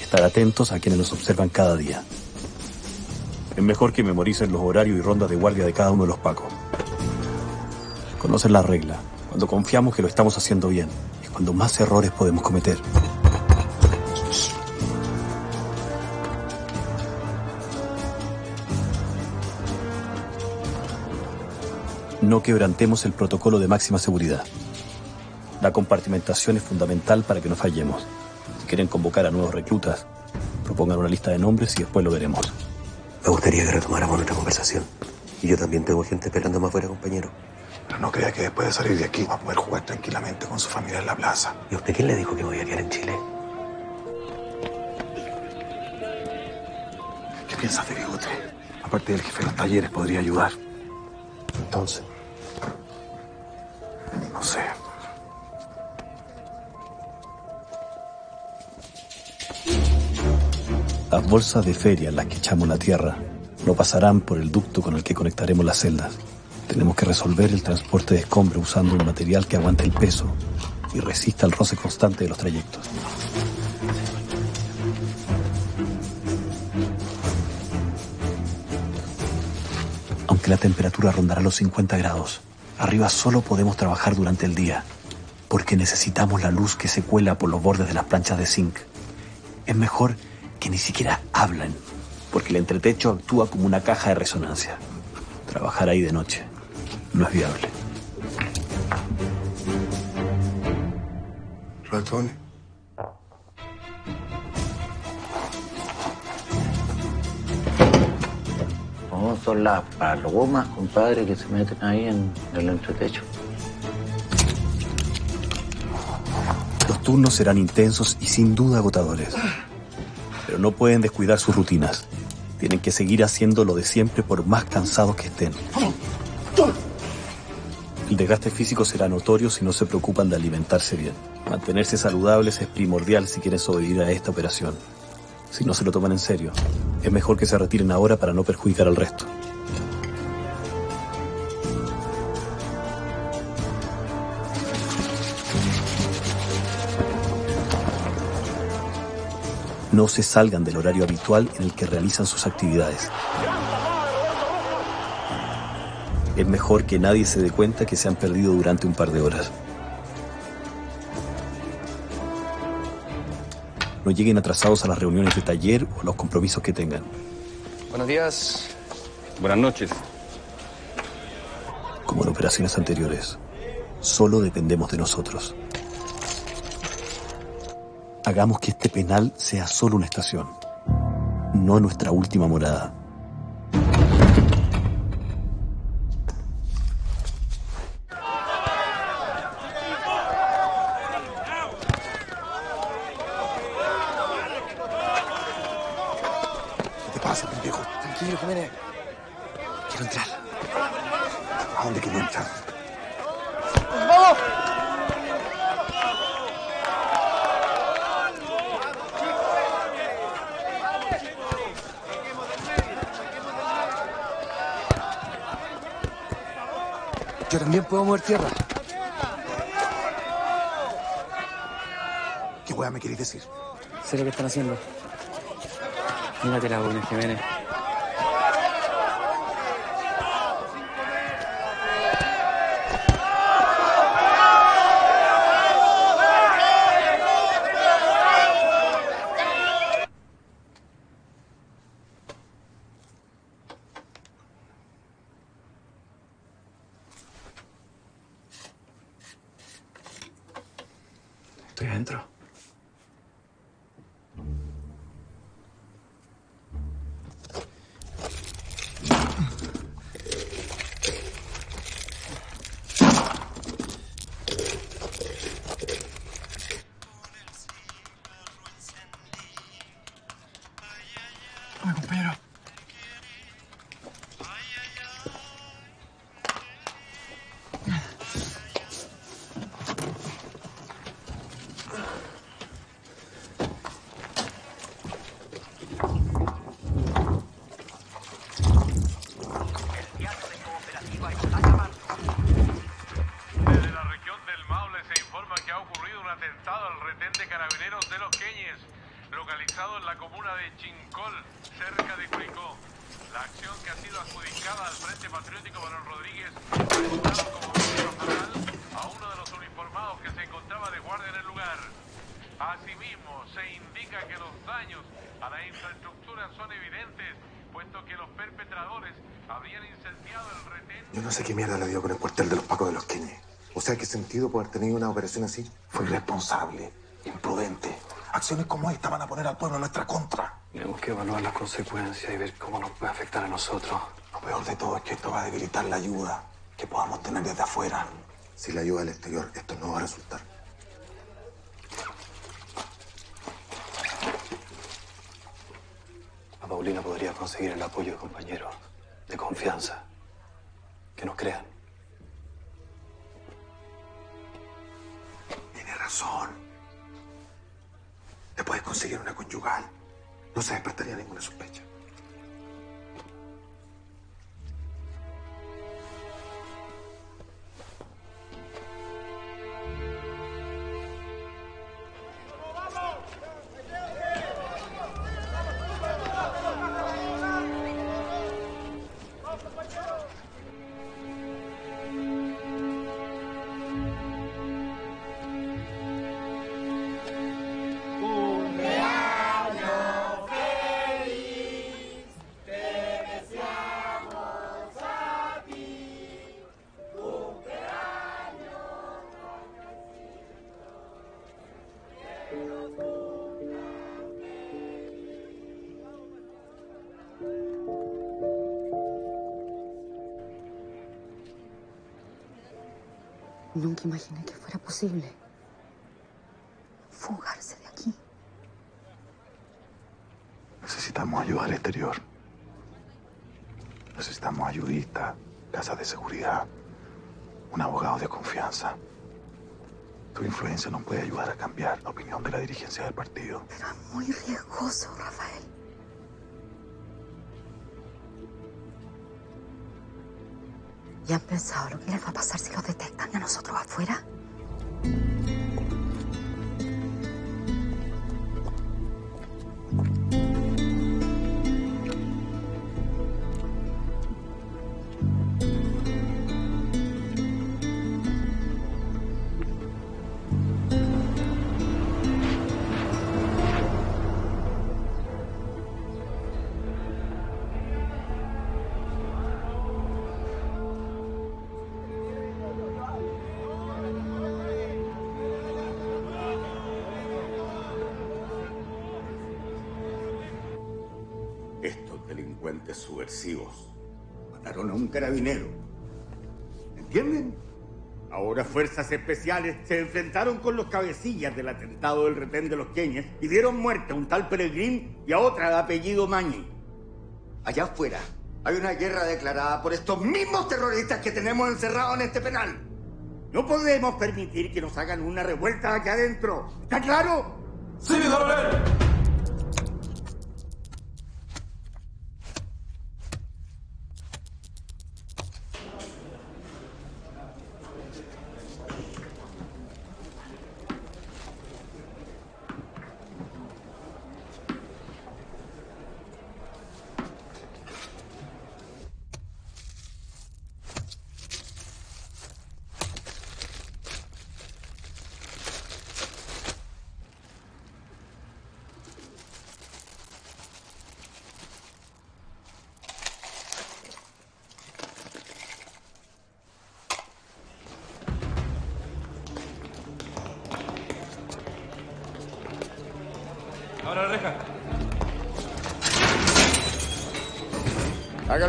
estar atentos a quienes nos observan cada día. Es mejor que memoricen los horarios y rondas de guardia de cada uno de los pacos. Conocen la regla. Cuando confiamos que lo estamos haciendo bien, es cuando más errores podemos cometer. No quebrantemos el protocolo de máxima seguridad. La compartimentación es fundamental para que no fallemos. Si quieren convocar a nuevos reclutas, propongan una lista de nombres y después lo veremos. Me gustaría que retomáramos nuestra conversación. Y yo también tengo gente esperando más afuera, compañero. Pero no crea que después de salir de aquí va a poder jugar tranquilamente con su familia en la plaza. ¿Y usted quién le dijo que voy a quedar en Chile? ¿Qué piensas de Bigote? Aparte del jefe de los talleres, podría ayudar. Entonces, No sé. Las bolsas de feria en las que echamos la tierra no pasarán por el ducto con el que conectaremos las celdas. Tenemos que resolver el transporte de escombros usando un material que aguante el peso y resista el roce constante de los trayectos. Aunque la temperatura rondará los 50 grados, arriba solo podemos trabajar durante el día. porque necesitamos la luz que se cuela por los bordes de las planchas de zinc. Es mejor que ni siquiera hablen, porque el entretecho actúa como una caja de resonancia. Trabajar ahí de noche no es viable. Ratones. No, son las palomas, compadre, que se meten ahí en el entretecho. Los turnos serán intensos y sin duda agotadores. Pero no pueden descuidar sus rutinas. Tienen que seguir haciendo lo de siempre por más cansados que estén. El desgaste físico será notorio si no se preocupan de alimentarse bien. Mantenerse saludables es primordial si quieren sobrevivir a esta operación. Si no se lo toman en serio, es mejor que se retiren ahora para no perjudicar al resto. No se salgan del horario habitual en el que realizan sus actividades. Es mejor que nadie se dé cuenta que se han perdido durante un par de horas. No lleguen atrasados a las reuniones de taller o a los compromisos que tengan. Buenos días. Buenas noches. Como en operaciones anteriores, solo dependemos de nosotros. Hagamos que este penal sea solo una estación, no nuestra última morada. ¿Qué te pasa, pendejo? Tranquilo, Jiménez. Quiero entrar. ¿A dónde quiero entrar? ¡Vamos! Yo también puedo mover tierra. ¿Qué weá me queréis decir? Sé lo que están haciendo. ¿Qué sentido poder tener una operación así? Fue irresponsable, imprudente. Acciones como esta van a poner al pueblo en nuestra contra. Tenemos que evaluar las consecuencias y ver cómo nos puede afectar a nosotros. Lo peor de todo es que esto va a debilitar la ayuda que podamos tener desde afuera. Si la ayuda del exterior, esto no va a resultar. Nunca imaginé que fuera posible fugarse de aquí. Necesitamos ayuda al exterior. Necesitamos ayudistas, casas de seguridad, un abogado de confianza. Tu influencia nos puede ayudar a cambiar la opinión de la dirigencia del partido. Pero es muy riesgoso, Rafael. ¿Ya han pensado lo que les va a pasar si los detectan y a nosotros afuera? Fuerzas especiales se enfrentaron con los cabecillas del atentado del retén de los Queñes y dieron muerte a un tal Peregrín y a otra de apellido Mañi. Allá afuera hay una guerra declarada por estos mismos terroristas que tenemos encerrados en este penal. No podemos permitir que nos hagan una revuelta aquí adentro. ¿Está claro? Sí, mi.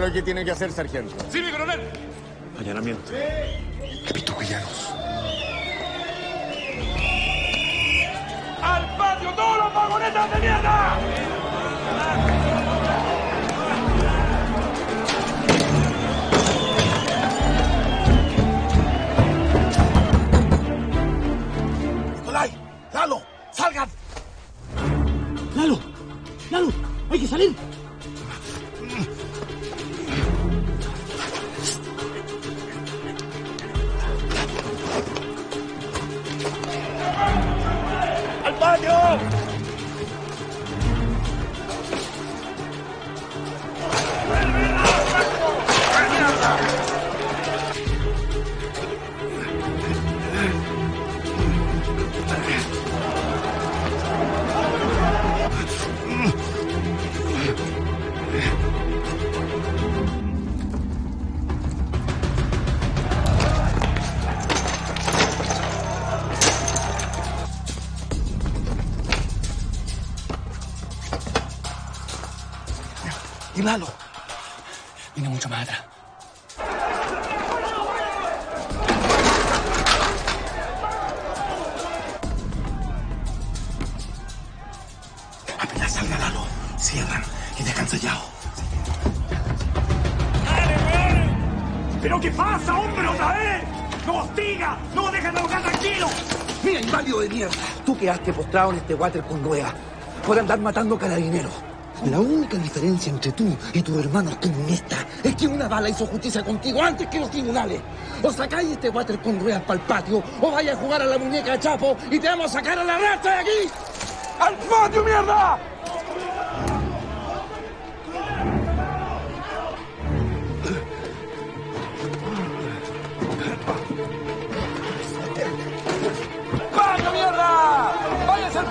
Lo que tiene que hacer, sargento. Sí, mi coronel. Allanamiento. Capitán Villanos. ¡Al patio todos los vagonetas de mierda! Salga Lalo, cierran y dejan sellado. ¿Pero qué pasa, hombre, otra vez? ¡No hostiga! ¡No dejan al lugar tranquilo! Mira, inválido de mierda. Tú quedaste postrado en este water con ruedas por andar matando carabineros. La única diferencia entre tú y tus hermanos comunistas es que una bala hizo justicia contigo antes que los tribunales. O sacáis este water con ruedas para el patio, o vaya a jugar a la muñeca de Chapo y te vamos a sacar a la rata de aquí. ¡Al patio, mierda!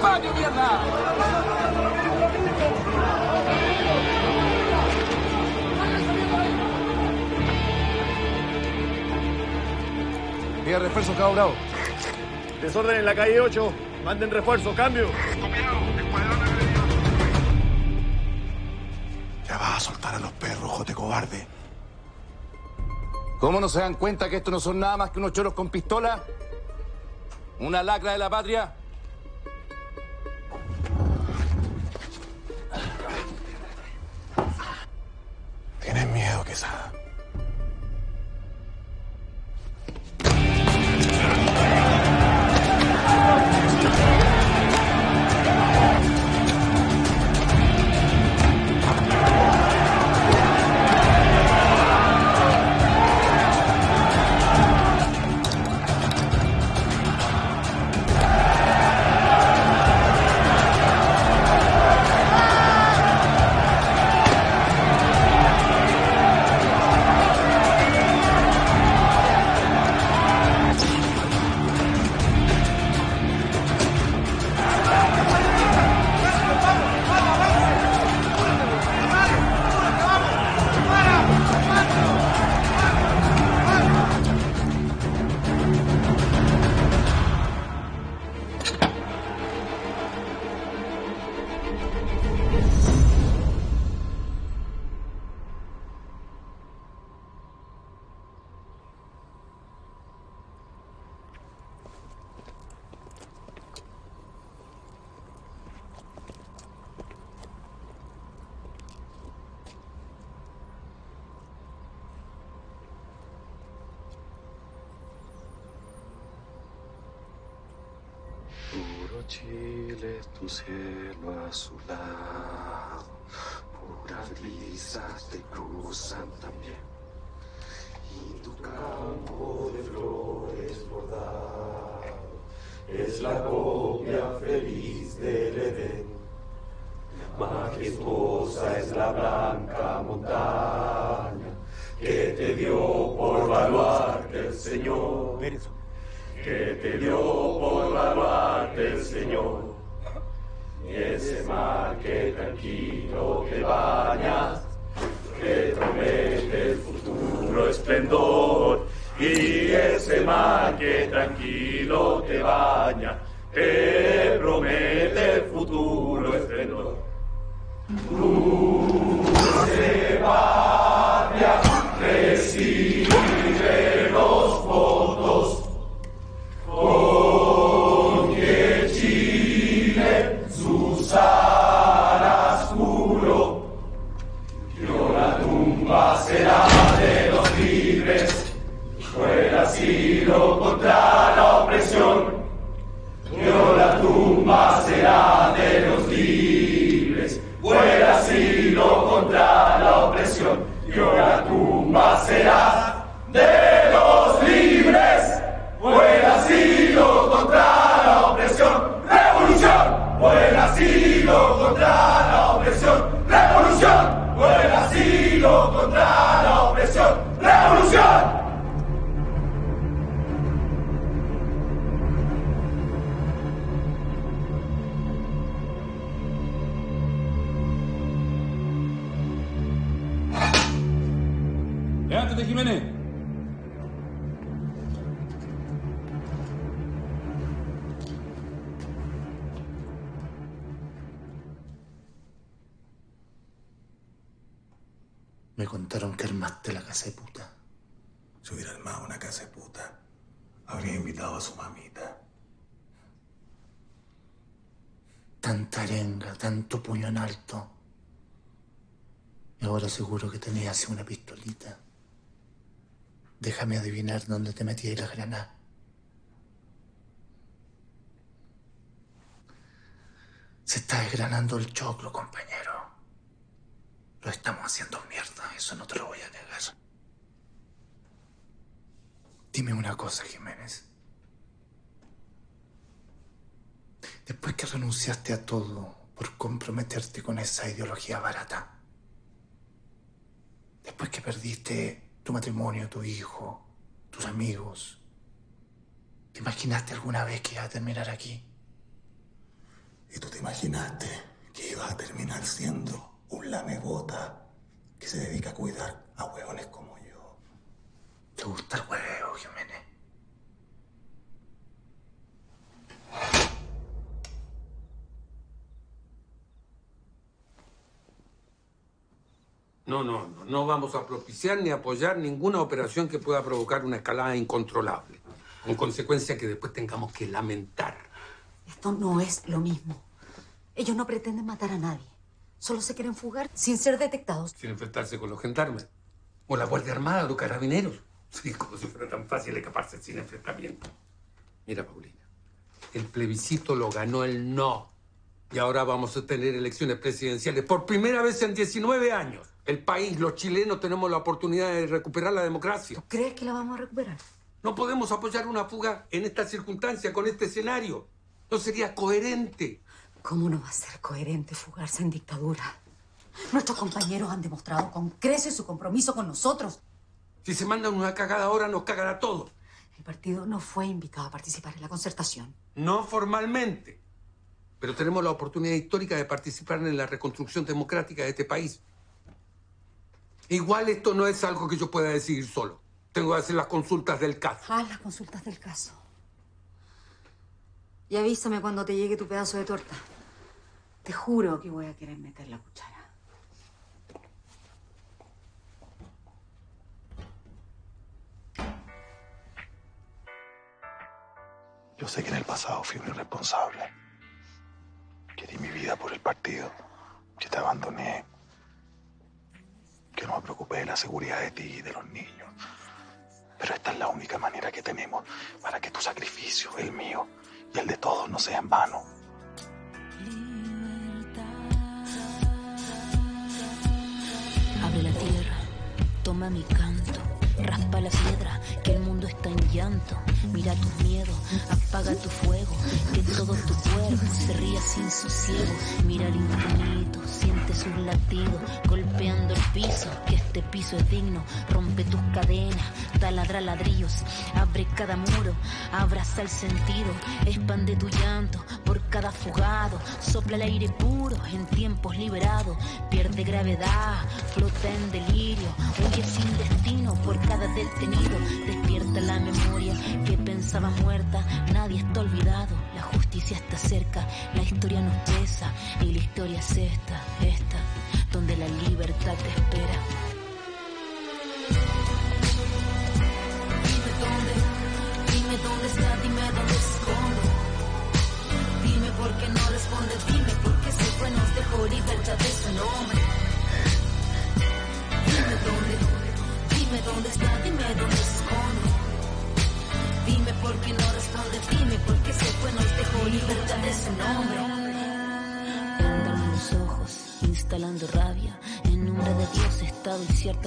baño, mierda! Vía refuerzo, Cabo Bravo. Desorden en la calle 8. Manden refuerzo, cambio. Ya vas a soltar a los perros, jote cobarde. ¿Cómo no se dan cuenta que estos no son nada más que unos choros con pistola? ¿Una lacra de la patria? けさ Soul. seguro que tenías una pistolita. Déjame adivinar dónde te metí la granada. Se está desgranando el choclo, compañero. Lo estamos haciendo mierda, eso no te lo voy a negar. Dime una cosa, Jiménez. Después que renunciaste a todo por comprometerte con esa ideología barata, después que perdiste tu matrimonio, tu hijo, tus amigos, ¿te imaginaste alguna vez que iba a terminar aquí? ¿Y tú te imaginaste que ibas a terminar siendo un lamegota que se dedica a cuidar a hueones como yo? ¿Te gusta el huevo, Jiménez? No, no, no, no vamos a propiciar ni apoyar ninguna operación que pueda provocar una escalada incontrolable, con consecuencia que después tengamos que lamentar. Esto no es lo mismo. Ellos no pretenden matar a nadie. Solo se quieren fugar sin ser detectados. Sin enfrentarse con los gendarmes. O la Guardia Armada, los carabineros. Sí, como si fuera tan fácil escaparse sin enfrentamiento. Mira, Paulina, el plebiscito lo ganó el no. Y ahora vamos a tener elecciones presidenciales por primera vez en 19 años. El país, los chilenos, tenemos la oportunidad de recuperar la democracia. ¿Crees que la vamos a recuperar? No podemos apoyar una fuga en esta circunstancia, con este escenario. No sería coherente. ¿Cómo no va a ser coherente fugarse en dictadura? Nuestros compañeros han demostrado con creces su compromiso con nosotros. Si se mandan una cagada ahora, nos cagará todo. El partido no fue invitado a participar en la concertación. No formalmente. Pero tenemos la oportunidad histórica de participar en la reconstrucción democrática de este país. Igual esto no es algo que yo pueda decidir solo. Tengo que hacer las consultas del caso. Haz las consultas del caso. Y avísame cuando te llegue tu pedazo de torta. Te juro que voy a querer meter la cuchara. Yo sé que en el pasado fui un irresponsable. Que di mi vida por el partido. Que te abandoné. Que no me preocupé de la seguridad de ti y de los niños. Pero esta es la única manera que tenemos para que tu sacrificio, el mío y el de todos, no sea en vano. Abre la tierra, toma mi canto, raspa la piedra, que el mundo está en llanto. Mira tus miedos, apaga tu fuego, que todo tu cuerpo se ría sin sosiego. Mira el infinito, siente sus latidos, golpeando el piso, que este piso es digno. Rompe tus cadenas, taladra ladrillos, abre cada muro, abraza el sentido, expande tu llanto por cada fugado, sopla el aire puro en tiempos liberados, pierde gravedad, flota en delirio, huye sin destino por cada detenido, despierta la memoria que pensaba muerta, nadie está olvidado, la justicia está cerca, la historia nos pesa y la historia es esta, esta, donde la libertad te espera.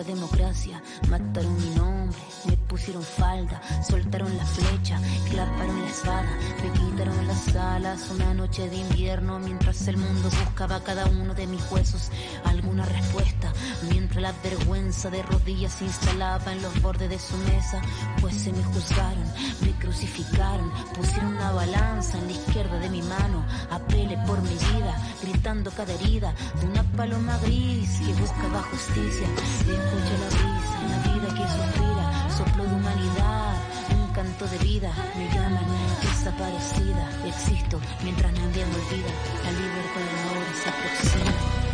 Democracia. Mataron mi nombre, me pusieron falda, soltaron la flecha, claparon la espada, me quitaron las alas. Una noche de invierno, mientras el mundo buscaba cada uno de mis huesos alguna respuesta. Mientras la vergüenza de rodillas se instalaba en los bordes de su mesa, pues se me juzgaron, me crucificaron, pusieron una balanza en la izquierda de mi mano, apele por mi vida, gritando cada herida de una paloma gris que buscaba justicia. Escucha la brisa, la vida que suspira, soplo de humanidad, un canto de vida. Me llaman desaparecida, existo mientras nadie me olvida. La libertad ahora se aproxima.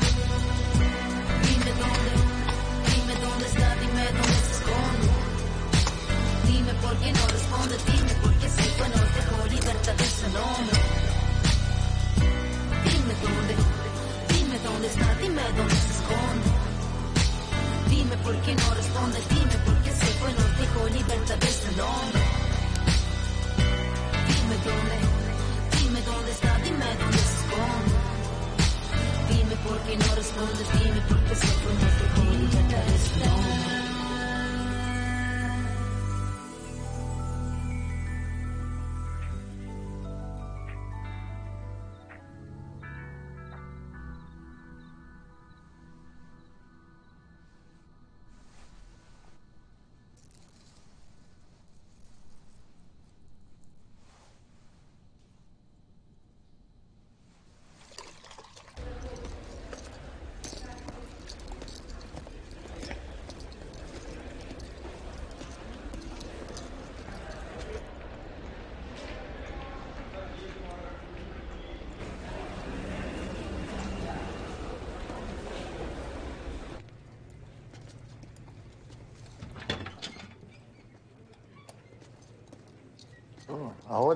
Dime por qué no responde, dime por qué nos dejó libertad de nombre. Dime dónde, dime dónde está, dime dónde se esconde. Dime por qué no responde, dime por qué se fue, nos dejó libertad de nombre. Dime dónde, dime dónde está, dime dónde se esconde. Dime por qué no responde, dime por qué se fue, nos dejó libertad de su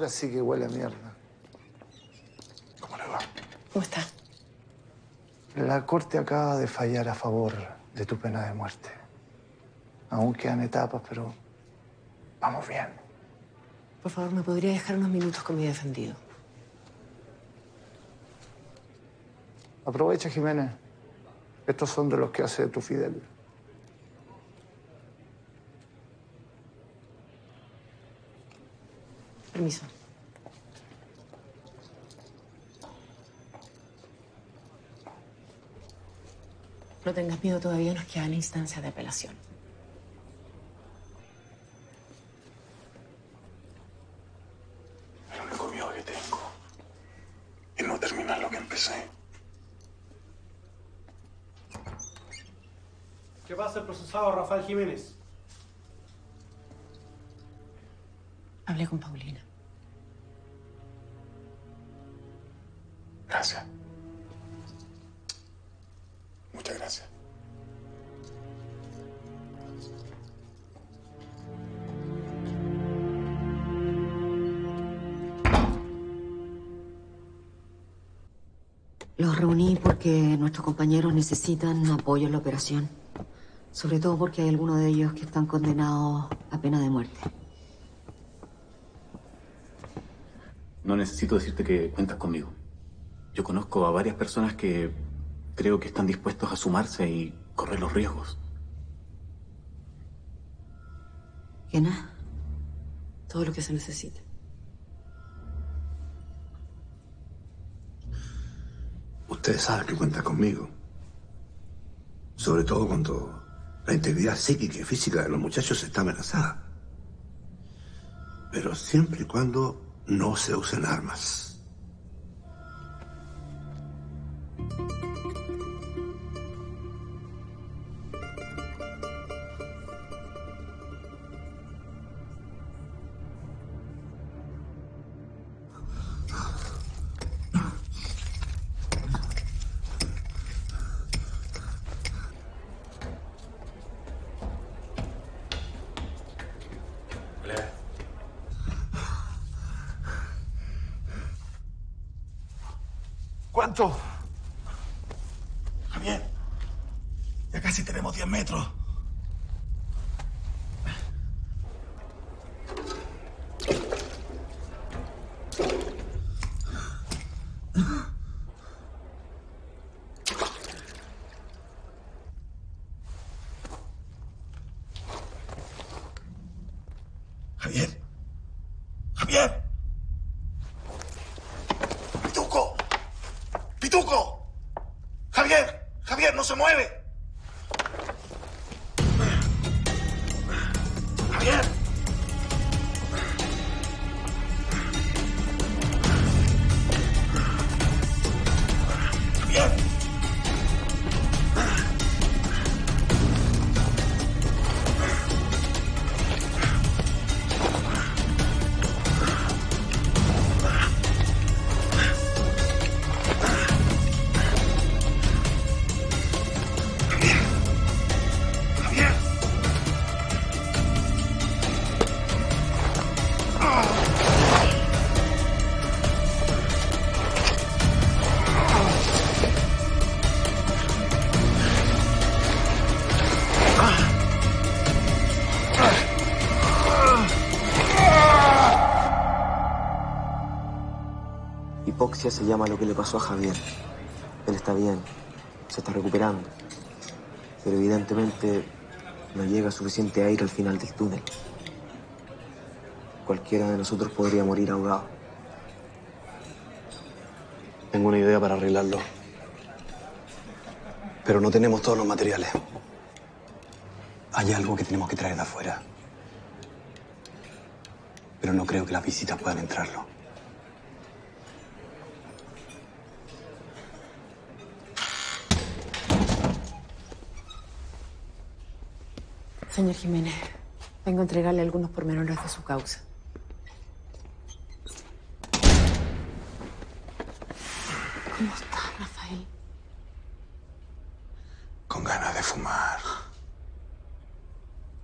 Ahora sí que huele a mierda. ¿Cómo le va? ¿Cómo está? La corte acaba de fallar a favor de tu pena de muerte. Aún quedan etapas, pero vamos bien. Por favor, ¿me podría dejar unos minutos con mi defendido? Aprovecha, Jiménez. Estos son de los que hace tu Fidel. Permiso. No tengas miedo, todavía nos queda la instancia de apelación. El único miedo que tengo es no terminar lo que empecé. ¿Qué pasa el procesado Rafael Jiménez? Hablé con Paulina. Compañeros necesitan apoyo en la operación. Sobre todo porque hay algunos de ellos que están condenados a pena de muerte. No necesito decirte que cuentas conmigo. Yo conozco a varias personas que creo que están dispuestos a sumarse y correr los riesgos. Que nada. Todo lo que se necesite. Ustedes saben que cuenta conmigo. Sobre todo cuando la integridad psíquica y física de los muchachos está amenazada. Pero siempre y cuando no se usen armas. Se mueve. Se llama lo que le pasó a Javier. Él está bien, se está recuperando. Pero evidentemente no llega suficiente aire al final del túnel. Cualquiera de nosotros podría morir ahogado. Tengo una idea para arreglarlo. Pero no tenemos todos los materiales. Hay algo que tenemos que traer de afuera. Pero no creo que las visitas puedan entrarlo. Señor Jiménez, vengo a entregarle algunos pormenores de su causa. ¿Cómo está, Rafael? Con ganas de fumar.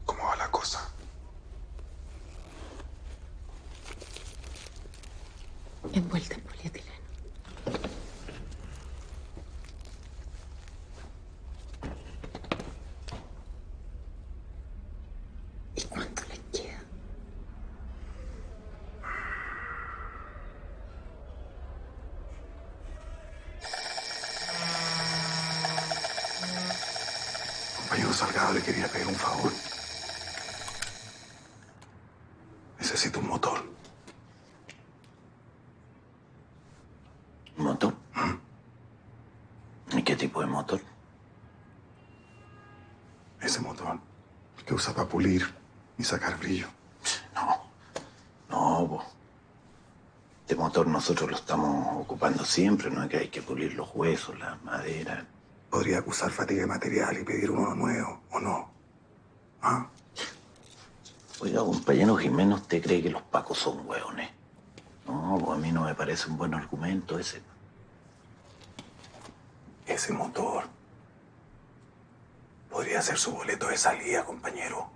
¿Cómo va la cosa? Envuelta en polietileno. ¿Y cuánto le queda? Compañero Salgado le quería pedir un favor. Necesito un motor. ¿Motor? ¿Y qué tipo de motor? Ese motor que usa para pulir y sacar brillo. No, vos. Este motor nosotros lo estamos ocupando siempre, no es que hay que pulir los huesos, la madera. Podría acusar fatiga de material y pedir uno nuevo, ¿o no? ¿Ah? Oiga, compañero Jiménez, ¿usted cree que los pacos son hueones? No, pues a mí no me parece un buen argumento ese. Ese motor podría ser su boleto de salida, compañero.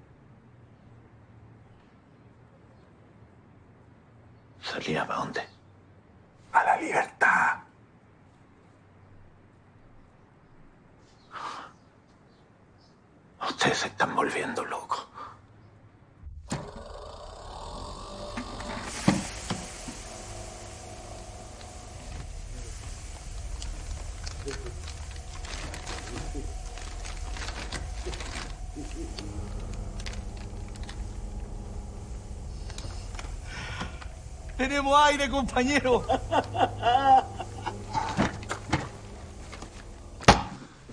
¿Salía para dónde? A la libertad. Ustedes se están volviendo locos. Tenemos aire, compañero.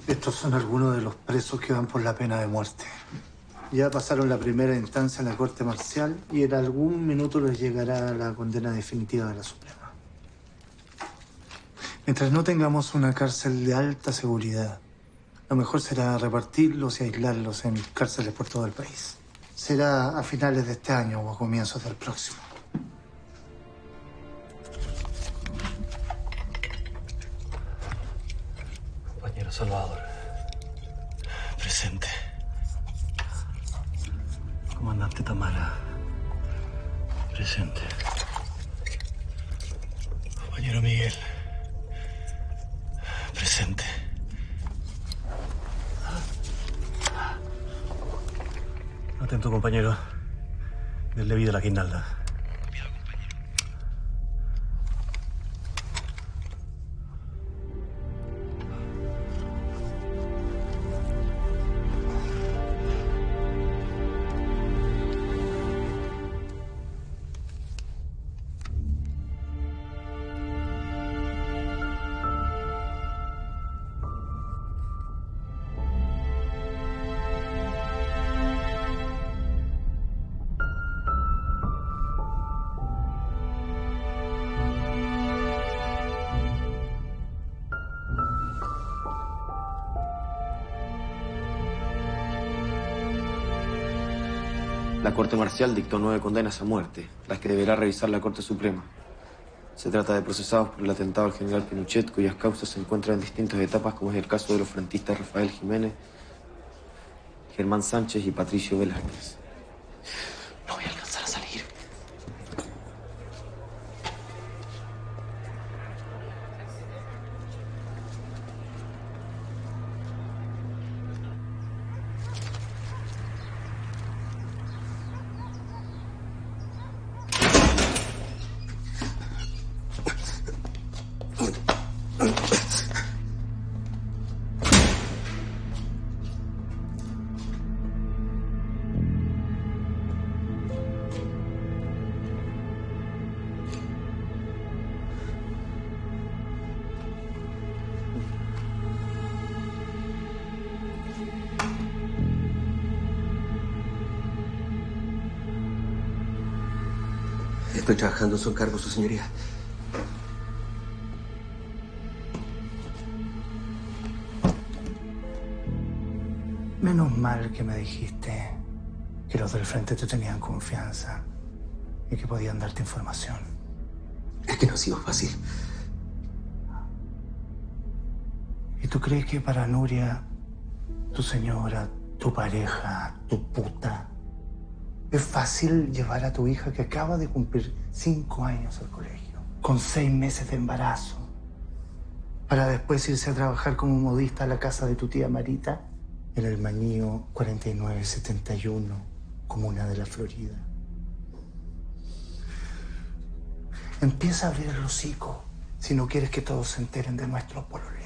Estos son algunos de los presos que van por la pena de muerte. Ya pasaron la primera instancia en la Corte Marcial y en algún minuto les llegará la condena definitiva de la Suprema. Mientras no tengamos una cárcel de alta seguridad, lo mejor será repartirlos y aislarlos en cárceles por todo el país. Será a finales de este año o a comienzos del próximo. Salvador. Presente. Comandante Tamara. Presente. Compañero Miguel. Presente. Atento, compañero. Denle vida a la guirnalda. La Corte Marcial dictó nueve condenas a muerte, las que deberá revisar la Corte Suprema. Se trata de procesados por el atentado al general Pinochet, cuyas causas se encuentran en distintas etapas, como es el caso de los frentistas Rafael Jiménez, Germán Sánchez y Patricio Velázquez. Su encargo, su señoría. Menos mal que me dijiste que los del frente te tenían confianza y que podían darte información. Es que no ha sido fácil. ¿Y tú crees que para Nuria, tu señora, tu pareja, tu puta, es fácil llevar a tu hija que acaba de cumplir cinco años al colegio? con seis meses de embarazo, para después irse a trabajar como modista a la casa de tu tía Marita en el Manío 4971, comuna de la Florida. Empieza a abrir el hocico si no quieres que todos se enteren de nuestro pololeo.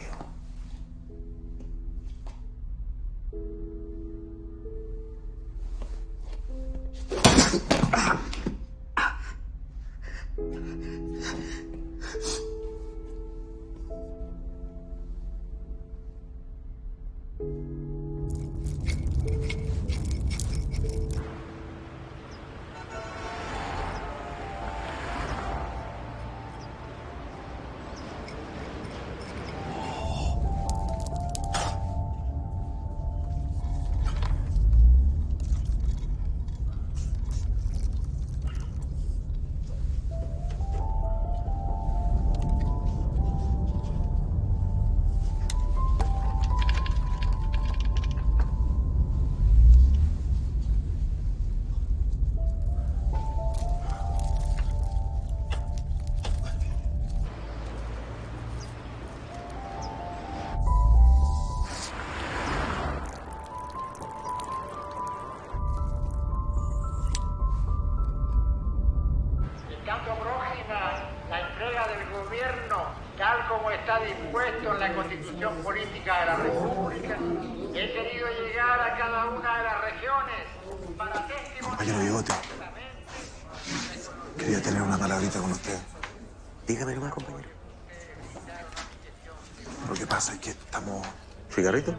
Política de la República. He querido llegar a cada una de las regiones para testimoniar. Compañero Bigote, quería tener una palabrita con usted. Dígame nomás, compañero. Lo que pasa es que estamos... ¿Cigarrito?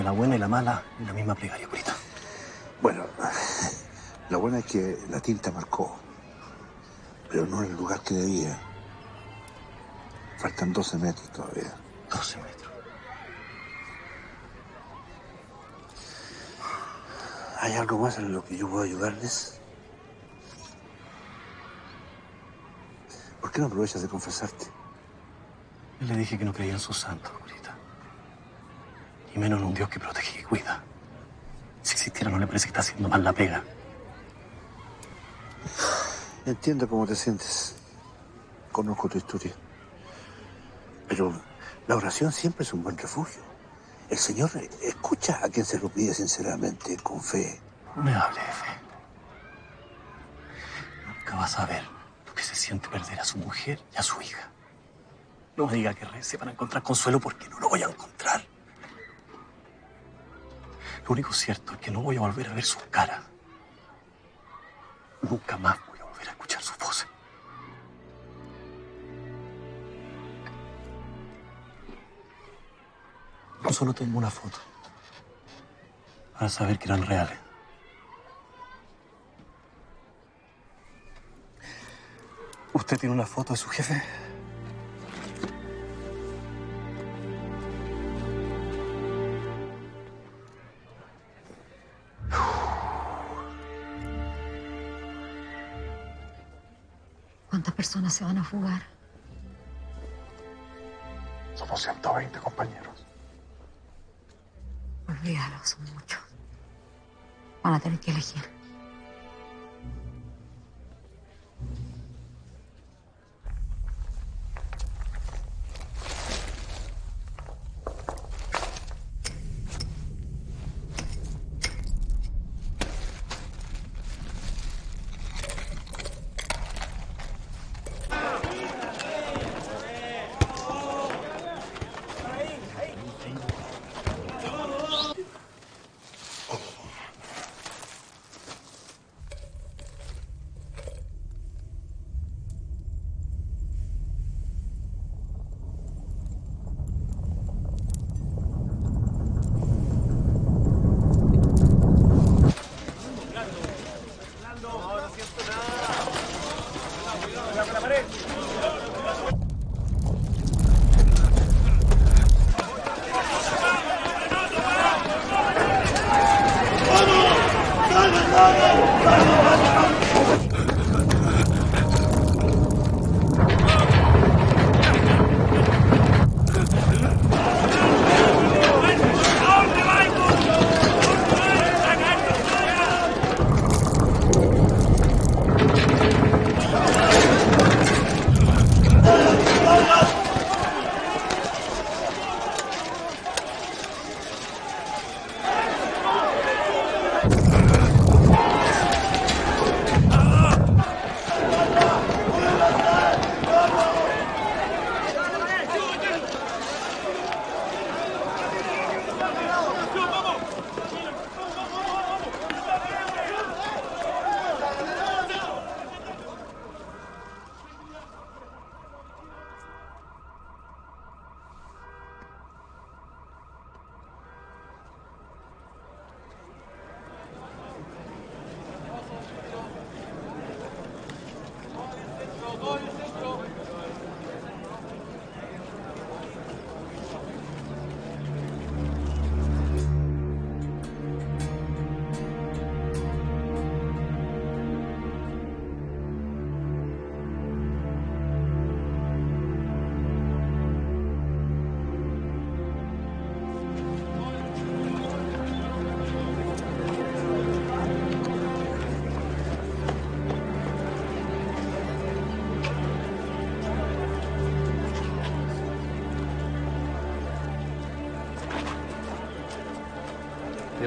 La buena y la mala en la misma plegaria, curita. Bueno, la buena es que la tinta marcó, pero no en el lugar que debía. Faltan 12 metros todavía. 12 metros. ¿Hay algo más en lo que yo puedo ayudarles? ¿Por qué no aprovechas de confesarte? Yo le dije que no creía en sus santos, curita. Y menos en un Dios que protege y cuida. Si existiera, no le parece que está haciendo mal la pega. Entiendo cómo te sientes. Conozco tu historia. Pero la oración siempre es un buen refugio. El Señor escucha a quien se lo pide sinceramente, con fe. No me hable de fe. Nunca vas a ver lo que se siente perder a su mujer y a su hija. No me diga que rece para encontrar consuelo porque no lo voy a encontrar. Lo único cierto es que no voy a volver a ver sus caras. Nunca más voy a volver a escuchar sus voces. Solo tengo una foto para saber que eran reales. ¿Usted tiene una foto de su jefe? Personas se van a fugar? Somos 120 compañeros. Olvídalo, son muchos. Van a tener que elegir.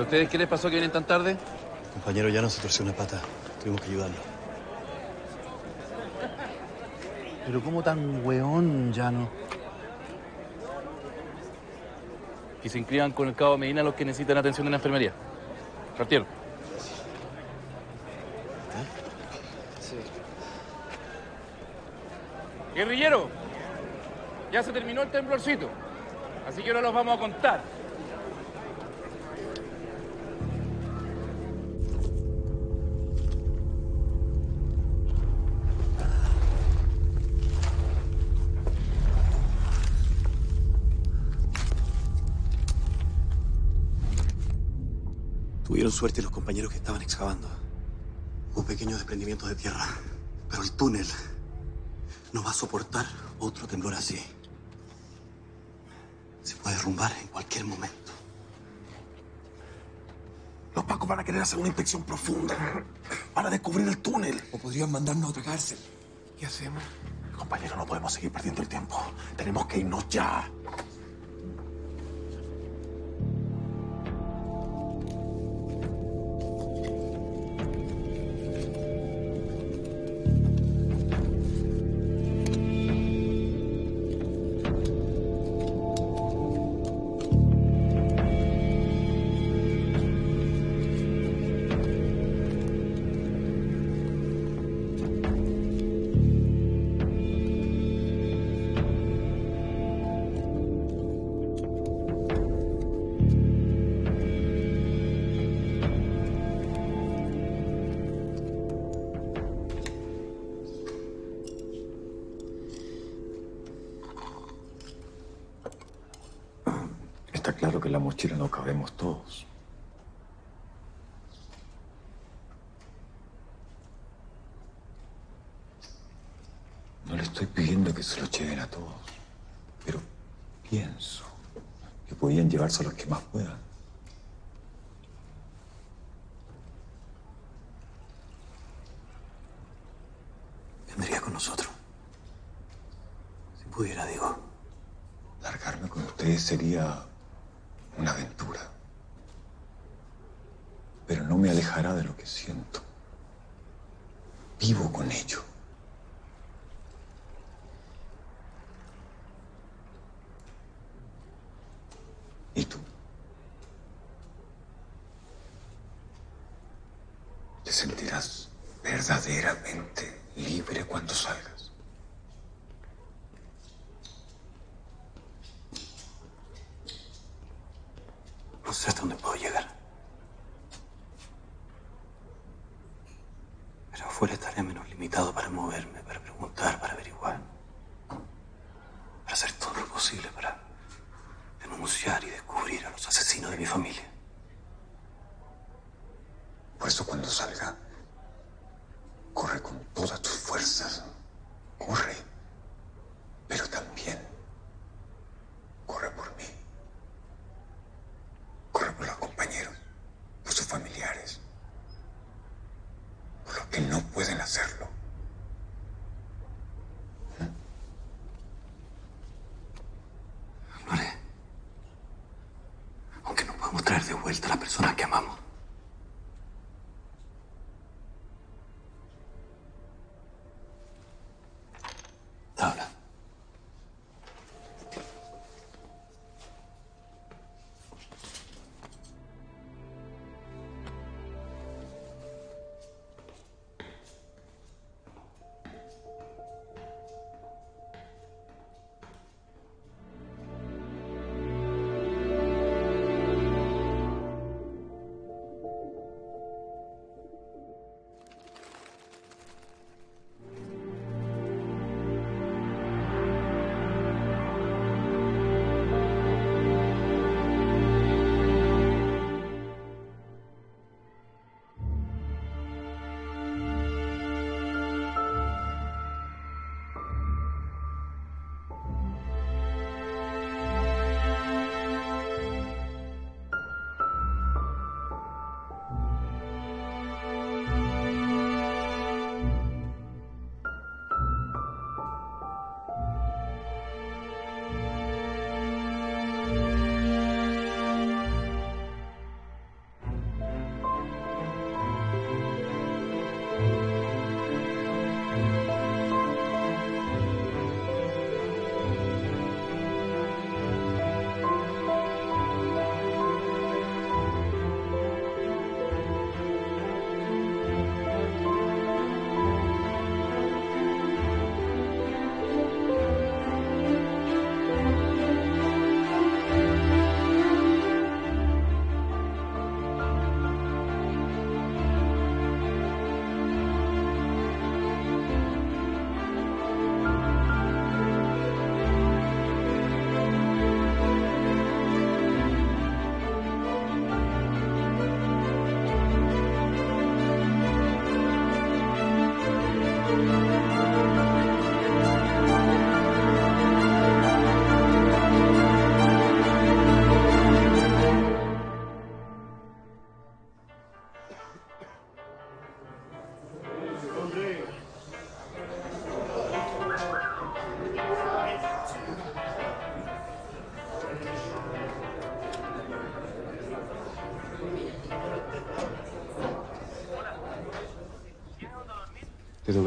Ustedes qué les pasó que vienen tan tarde? Compañero, ya no se torció una pata. Tuvimos que ayudarlo. Pero ¿cómo tan weón, Llano? Que se inscriban con el cabo Medina los que necesitan atención de la enfermería. Partieron. Sí. Guerrillero, ya se terminó el temblorcito. Así que ahora los vamos a contar. Tuvieron suerte los compañeros que estaban excavando. Hubo pequeños desprendimientos de tierra, pero el túnel no va a soportar otro temblor así. Se puede derrumbar en cualquier momento. Los pacos van a querer hacer una inspección profunda. Van a descubrir el túnel. O podrían mandarnos a otra cárcel. ¿Qué hacemos? Compañero, no podemos seguir perdiendo el tiempo. Tenemos que irnos ya. Mochila no cabemos todos. No le estoy pidiendo que se lo lleven a todos, pero pienso que podían llevarse a los que más puedan.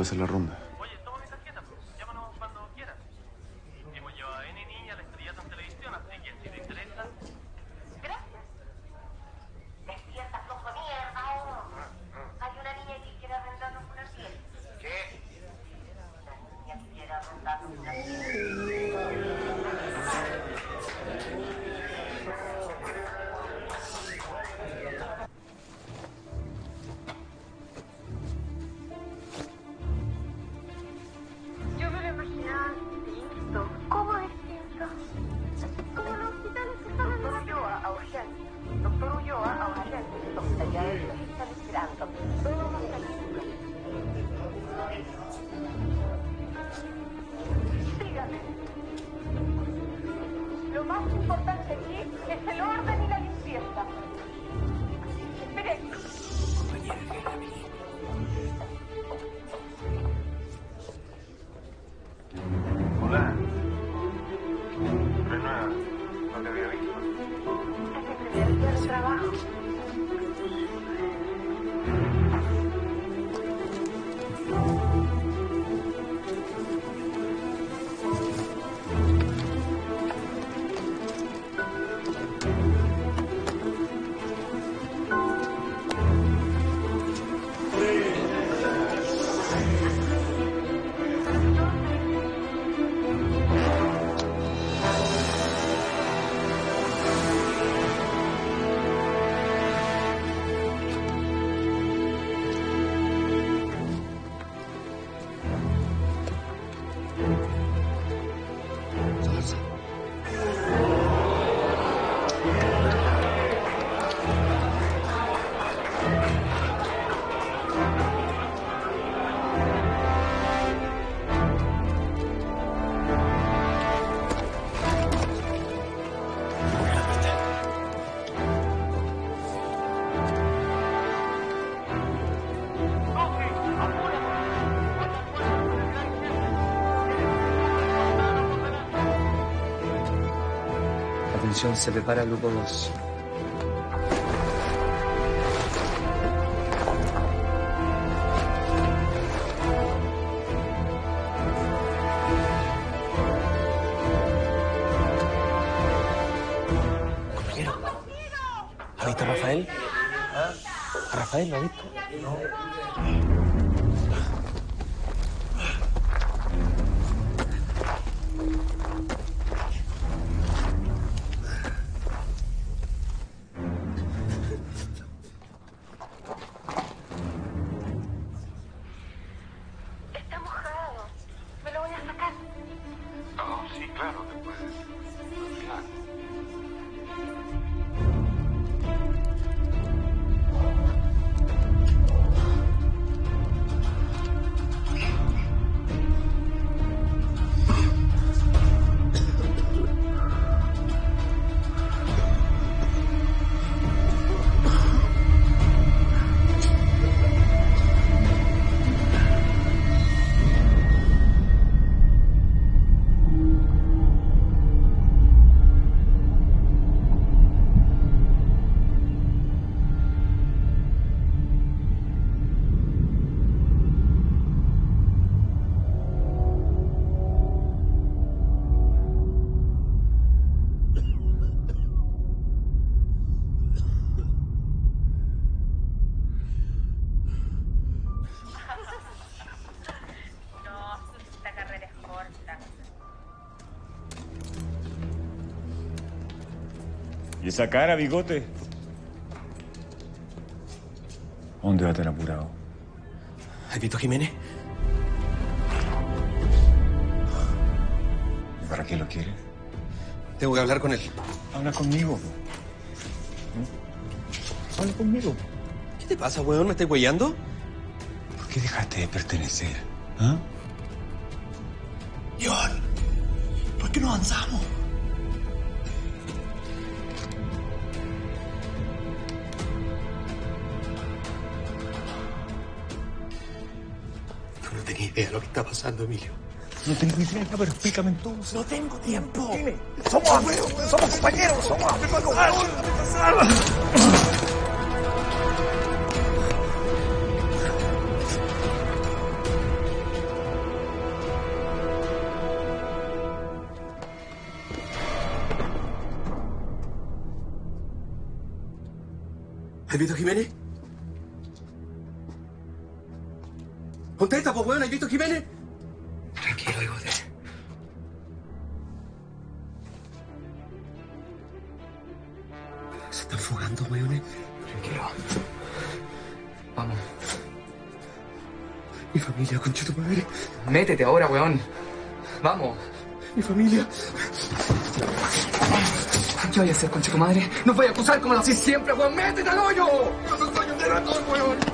Hacer la ronda. Se prepara el grupo 2. Compañero, ¿ha Rafael? ¿A Rafael lo ha visto? ¿Y esa cara, bigote? ¿Dónde va tan apurado? ¿Has visto a Jiménez? ¿Y para qué lo quiere? Tengo que hablar con él. Habla conmigo. Habla conmigo. ¿Qué te pasa, weón? ¿Me estás huellando? ¿Por qué dejaste de pertenecer? ¿Ah? John, ¿por qué no avanzamos? Está pasando, Emilio. No tengo idea, pero explícame entonces. No tengo tiempo. Somos amigos, somos compañeros, somos amigos. ¿Has visto Jiménez? Weón, ¿has visto Jiménez? Tranquilo, hijote. Se están fugando, weones. Tranquilo. Vamos. Mi familia, concha tu madre. Métete ahora, weón. Vamos. Mi familia. ¿Qué voy a hacer, concha tu madre? Nos voy a acusar como lo hacís siempre, weón. ¡Métete al hoyo! Yo no soy un delatón, weón.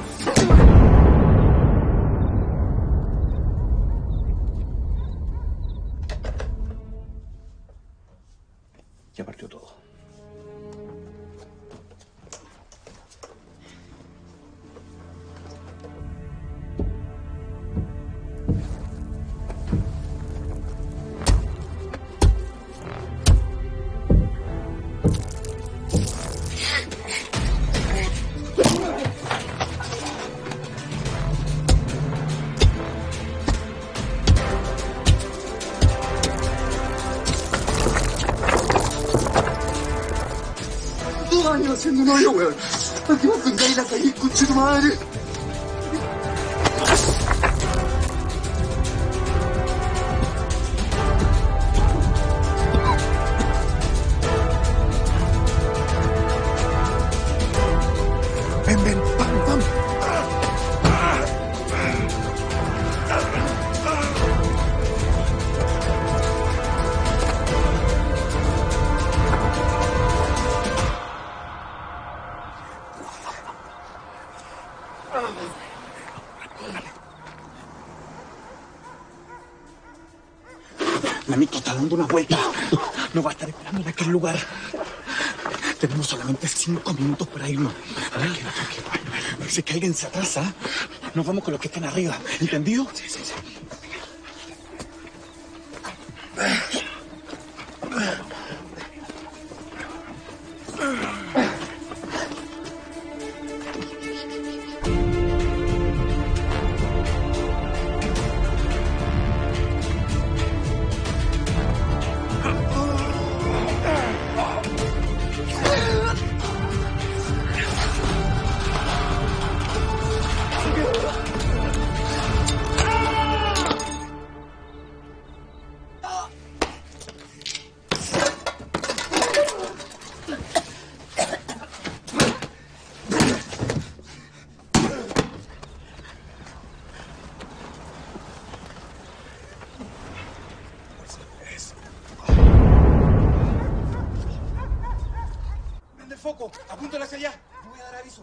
Años haciendo un hoyo, weón. ¿Para qué vas a vengar a salir, concha tu madre? Ven, cinco minutos para irnos. Tranquilo, tranquilo. Si que alguien se atrasa, nos vamos con los que están arriba. ¿Entendido? Sí, sí, sí. Foco. Apúntale hacia allá. No voy a dar aviso.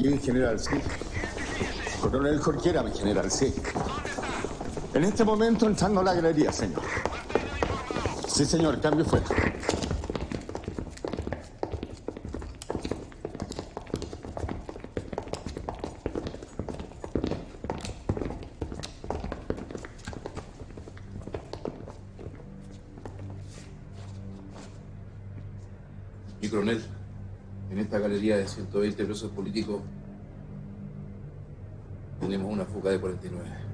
General, sí. Coronel Jorquera, general, sí. En este momento entrando a la galería, señor. Sí, señor, cambio fuera. Mi coronel, en esta galería de 120 presos políticos tenemos una fuga de 49.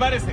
Everybody's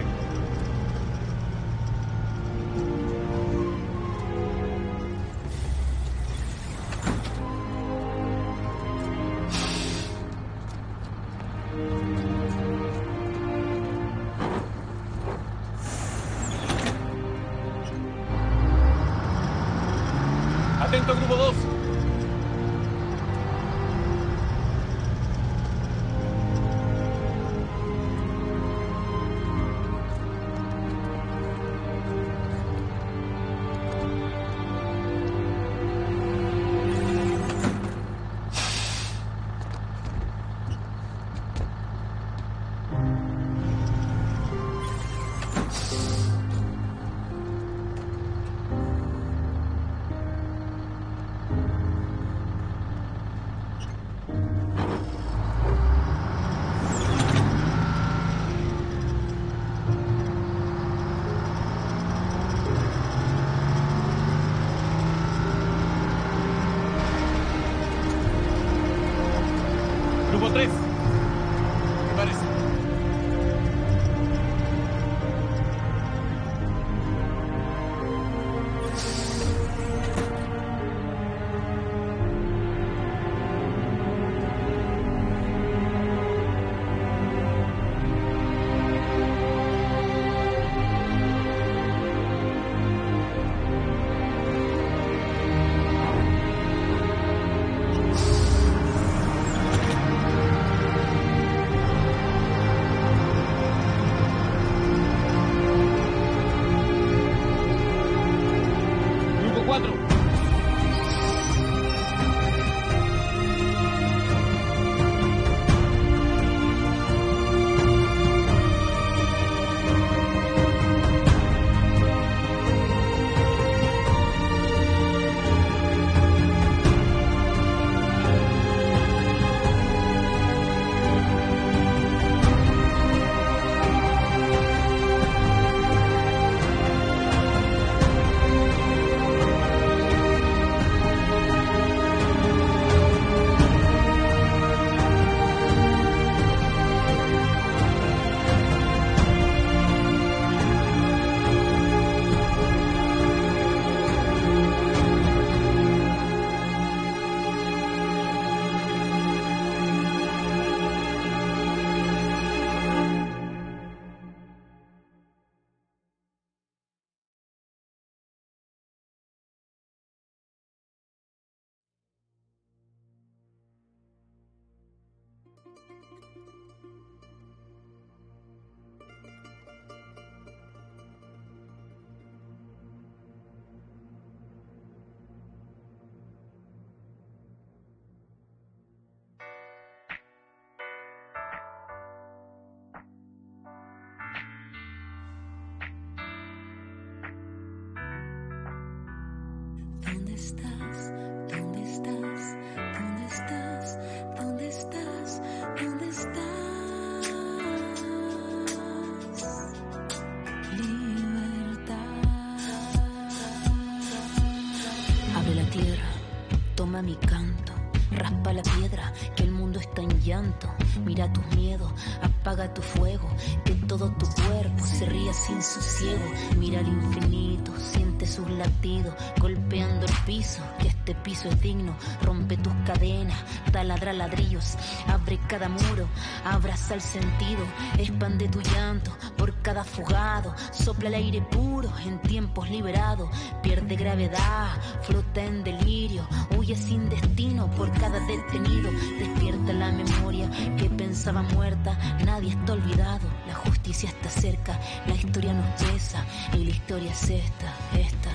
sin sosiego. Mira al infinito, siente sus latidos, golpeando el piso, que este piso es digno. Rompe tus cadenas, taladra ladrillos, abre cada muro, abraza el sentido, expande tu llanto por cada fugado, sopla el aire puro en tiempos liberados, pierde gravedad, flota en delirio, huye sin destino por cada detenido, despierta la memoria que pensaba muerta, nadie está olvidado, justicia está cerca, la historia nos pesa y la historia es esta, esta,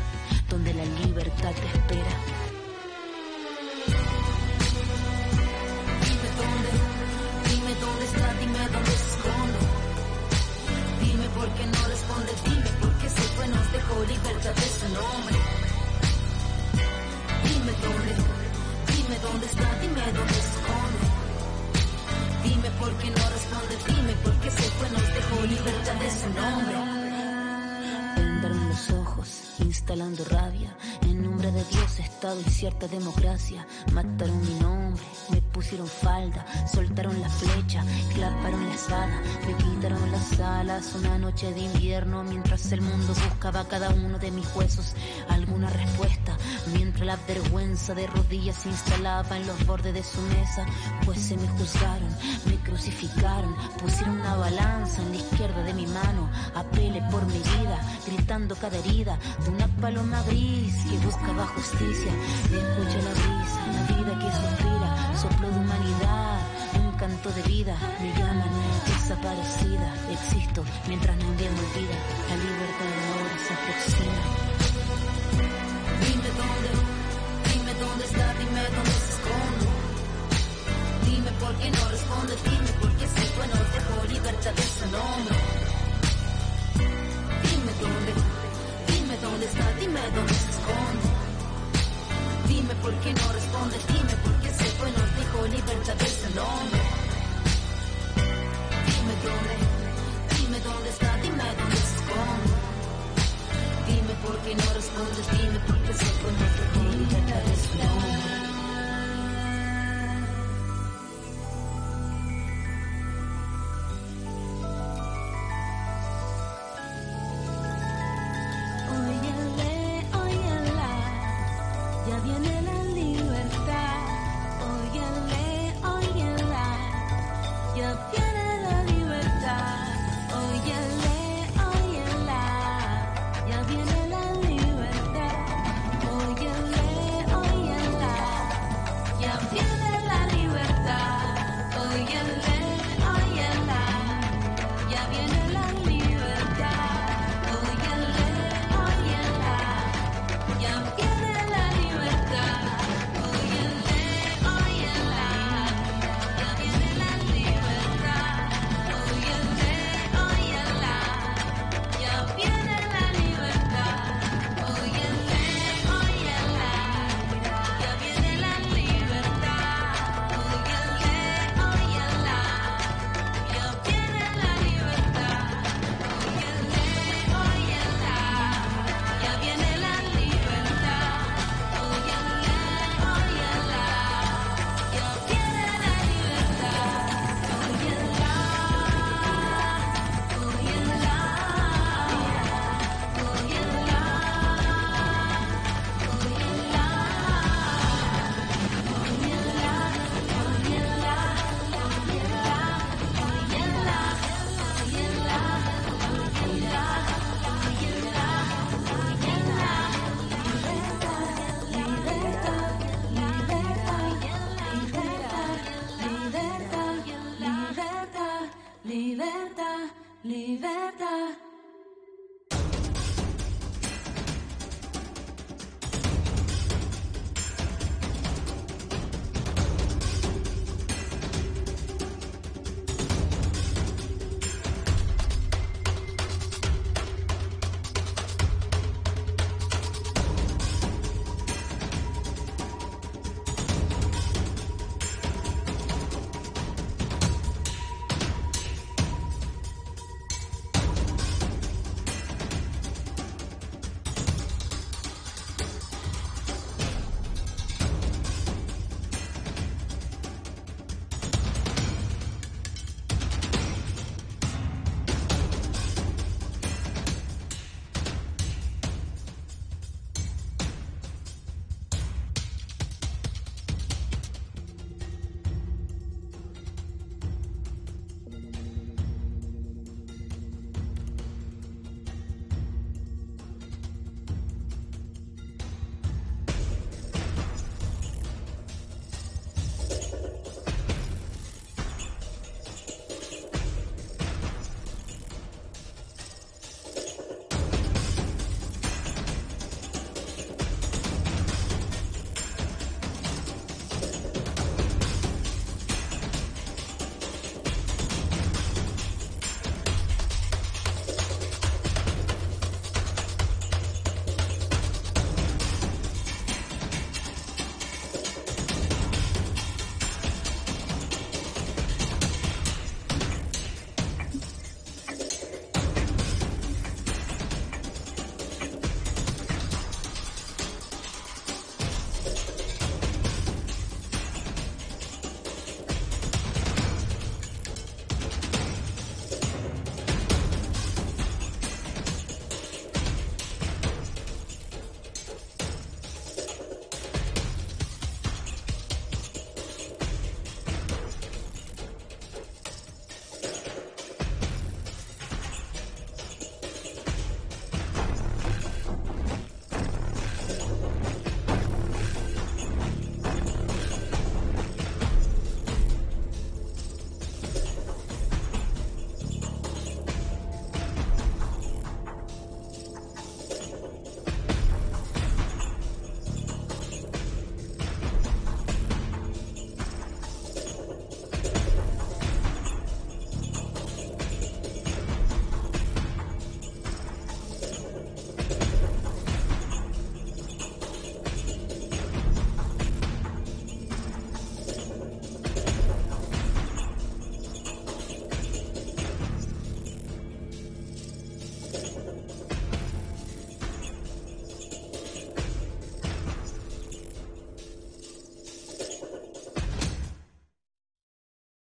donde la libertad te espera. Dime por qué no responde, dime por qué se fue, nos dejó libertad de su nombre. Vendaron los ojos, instalando rabia en nombre de Dios, Estado y cierta democracia. Mataron mi nombre, me pusieron falda, soltaron la flecha, claparon la espada, me quitaron las alas. Una noche de invierno, mientras el mundo buscaba cada uno de mis huesos alguna respuesta. Mientras la vergüenza de rodillas se instalaba en los bordes de su mesa, pues se me juzgaron, me crucificaron, pusieron una balanza en la izquierda de mi mano, apele por mi vida, gritando cada herida de una paloma gris que buscaba justicia. Escucha la brisa, la vida que humanidad, de vida. Me llaman desaparecida, existo mientras nadie me olvida. La libertad ahora se aproxima. Dime dónde, dime dónde está, dime dónde se esconde. Dime por qué no responde, dime por qué si bueno dejó libertad de su nombre. Dime dónde, dime dónde está, dime dónde se esconde. Dime por qué no responde, dime por qué se fue, nos dejó libertad de su nombre. Dime dónde, dime dónde está, dime dónde se esconde. Dime por qué no responde, dime por qué se dejó libertad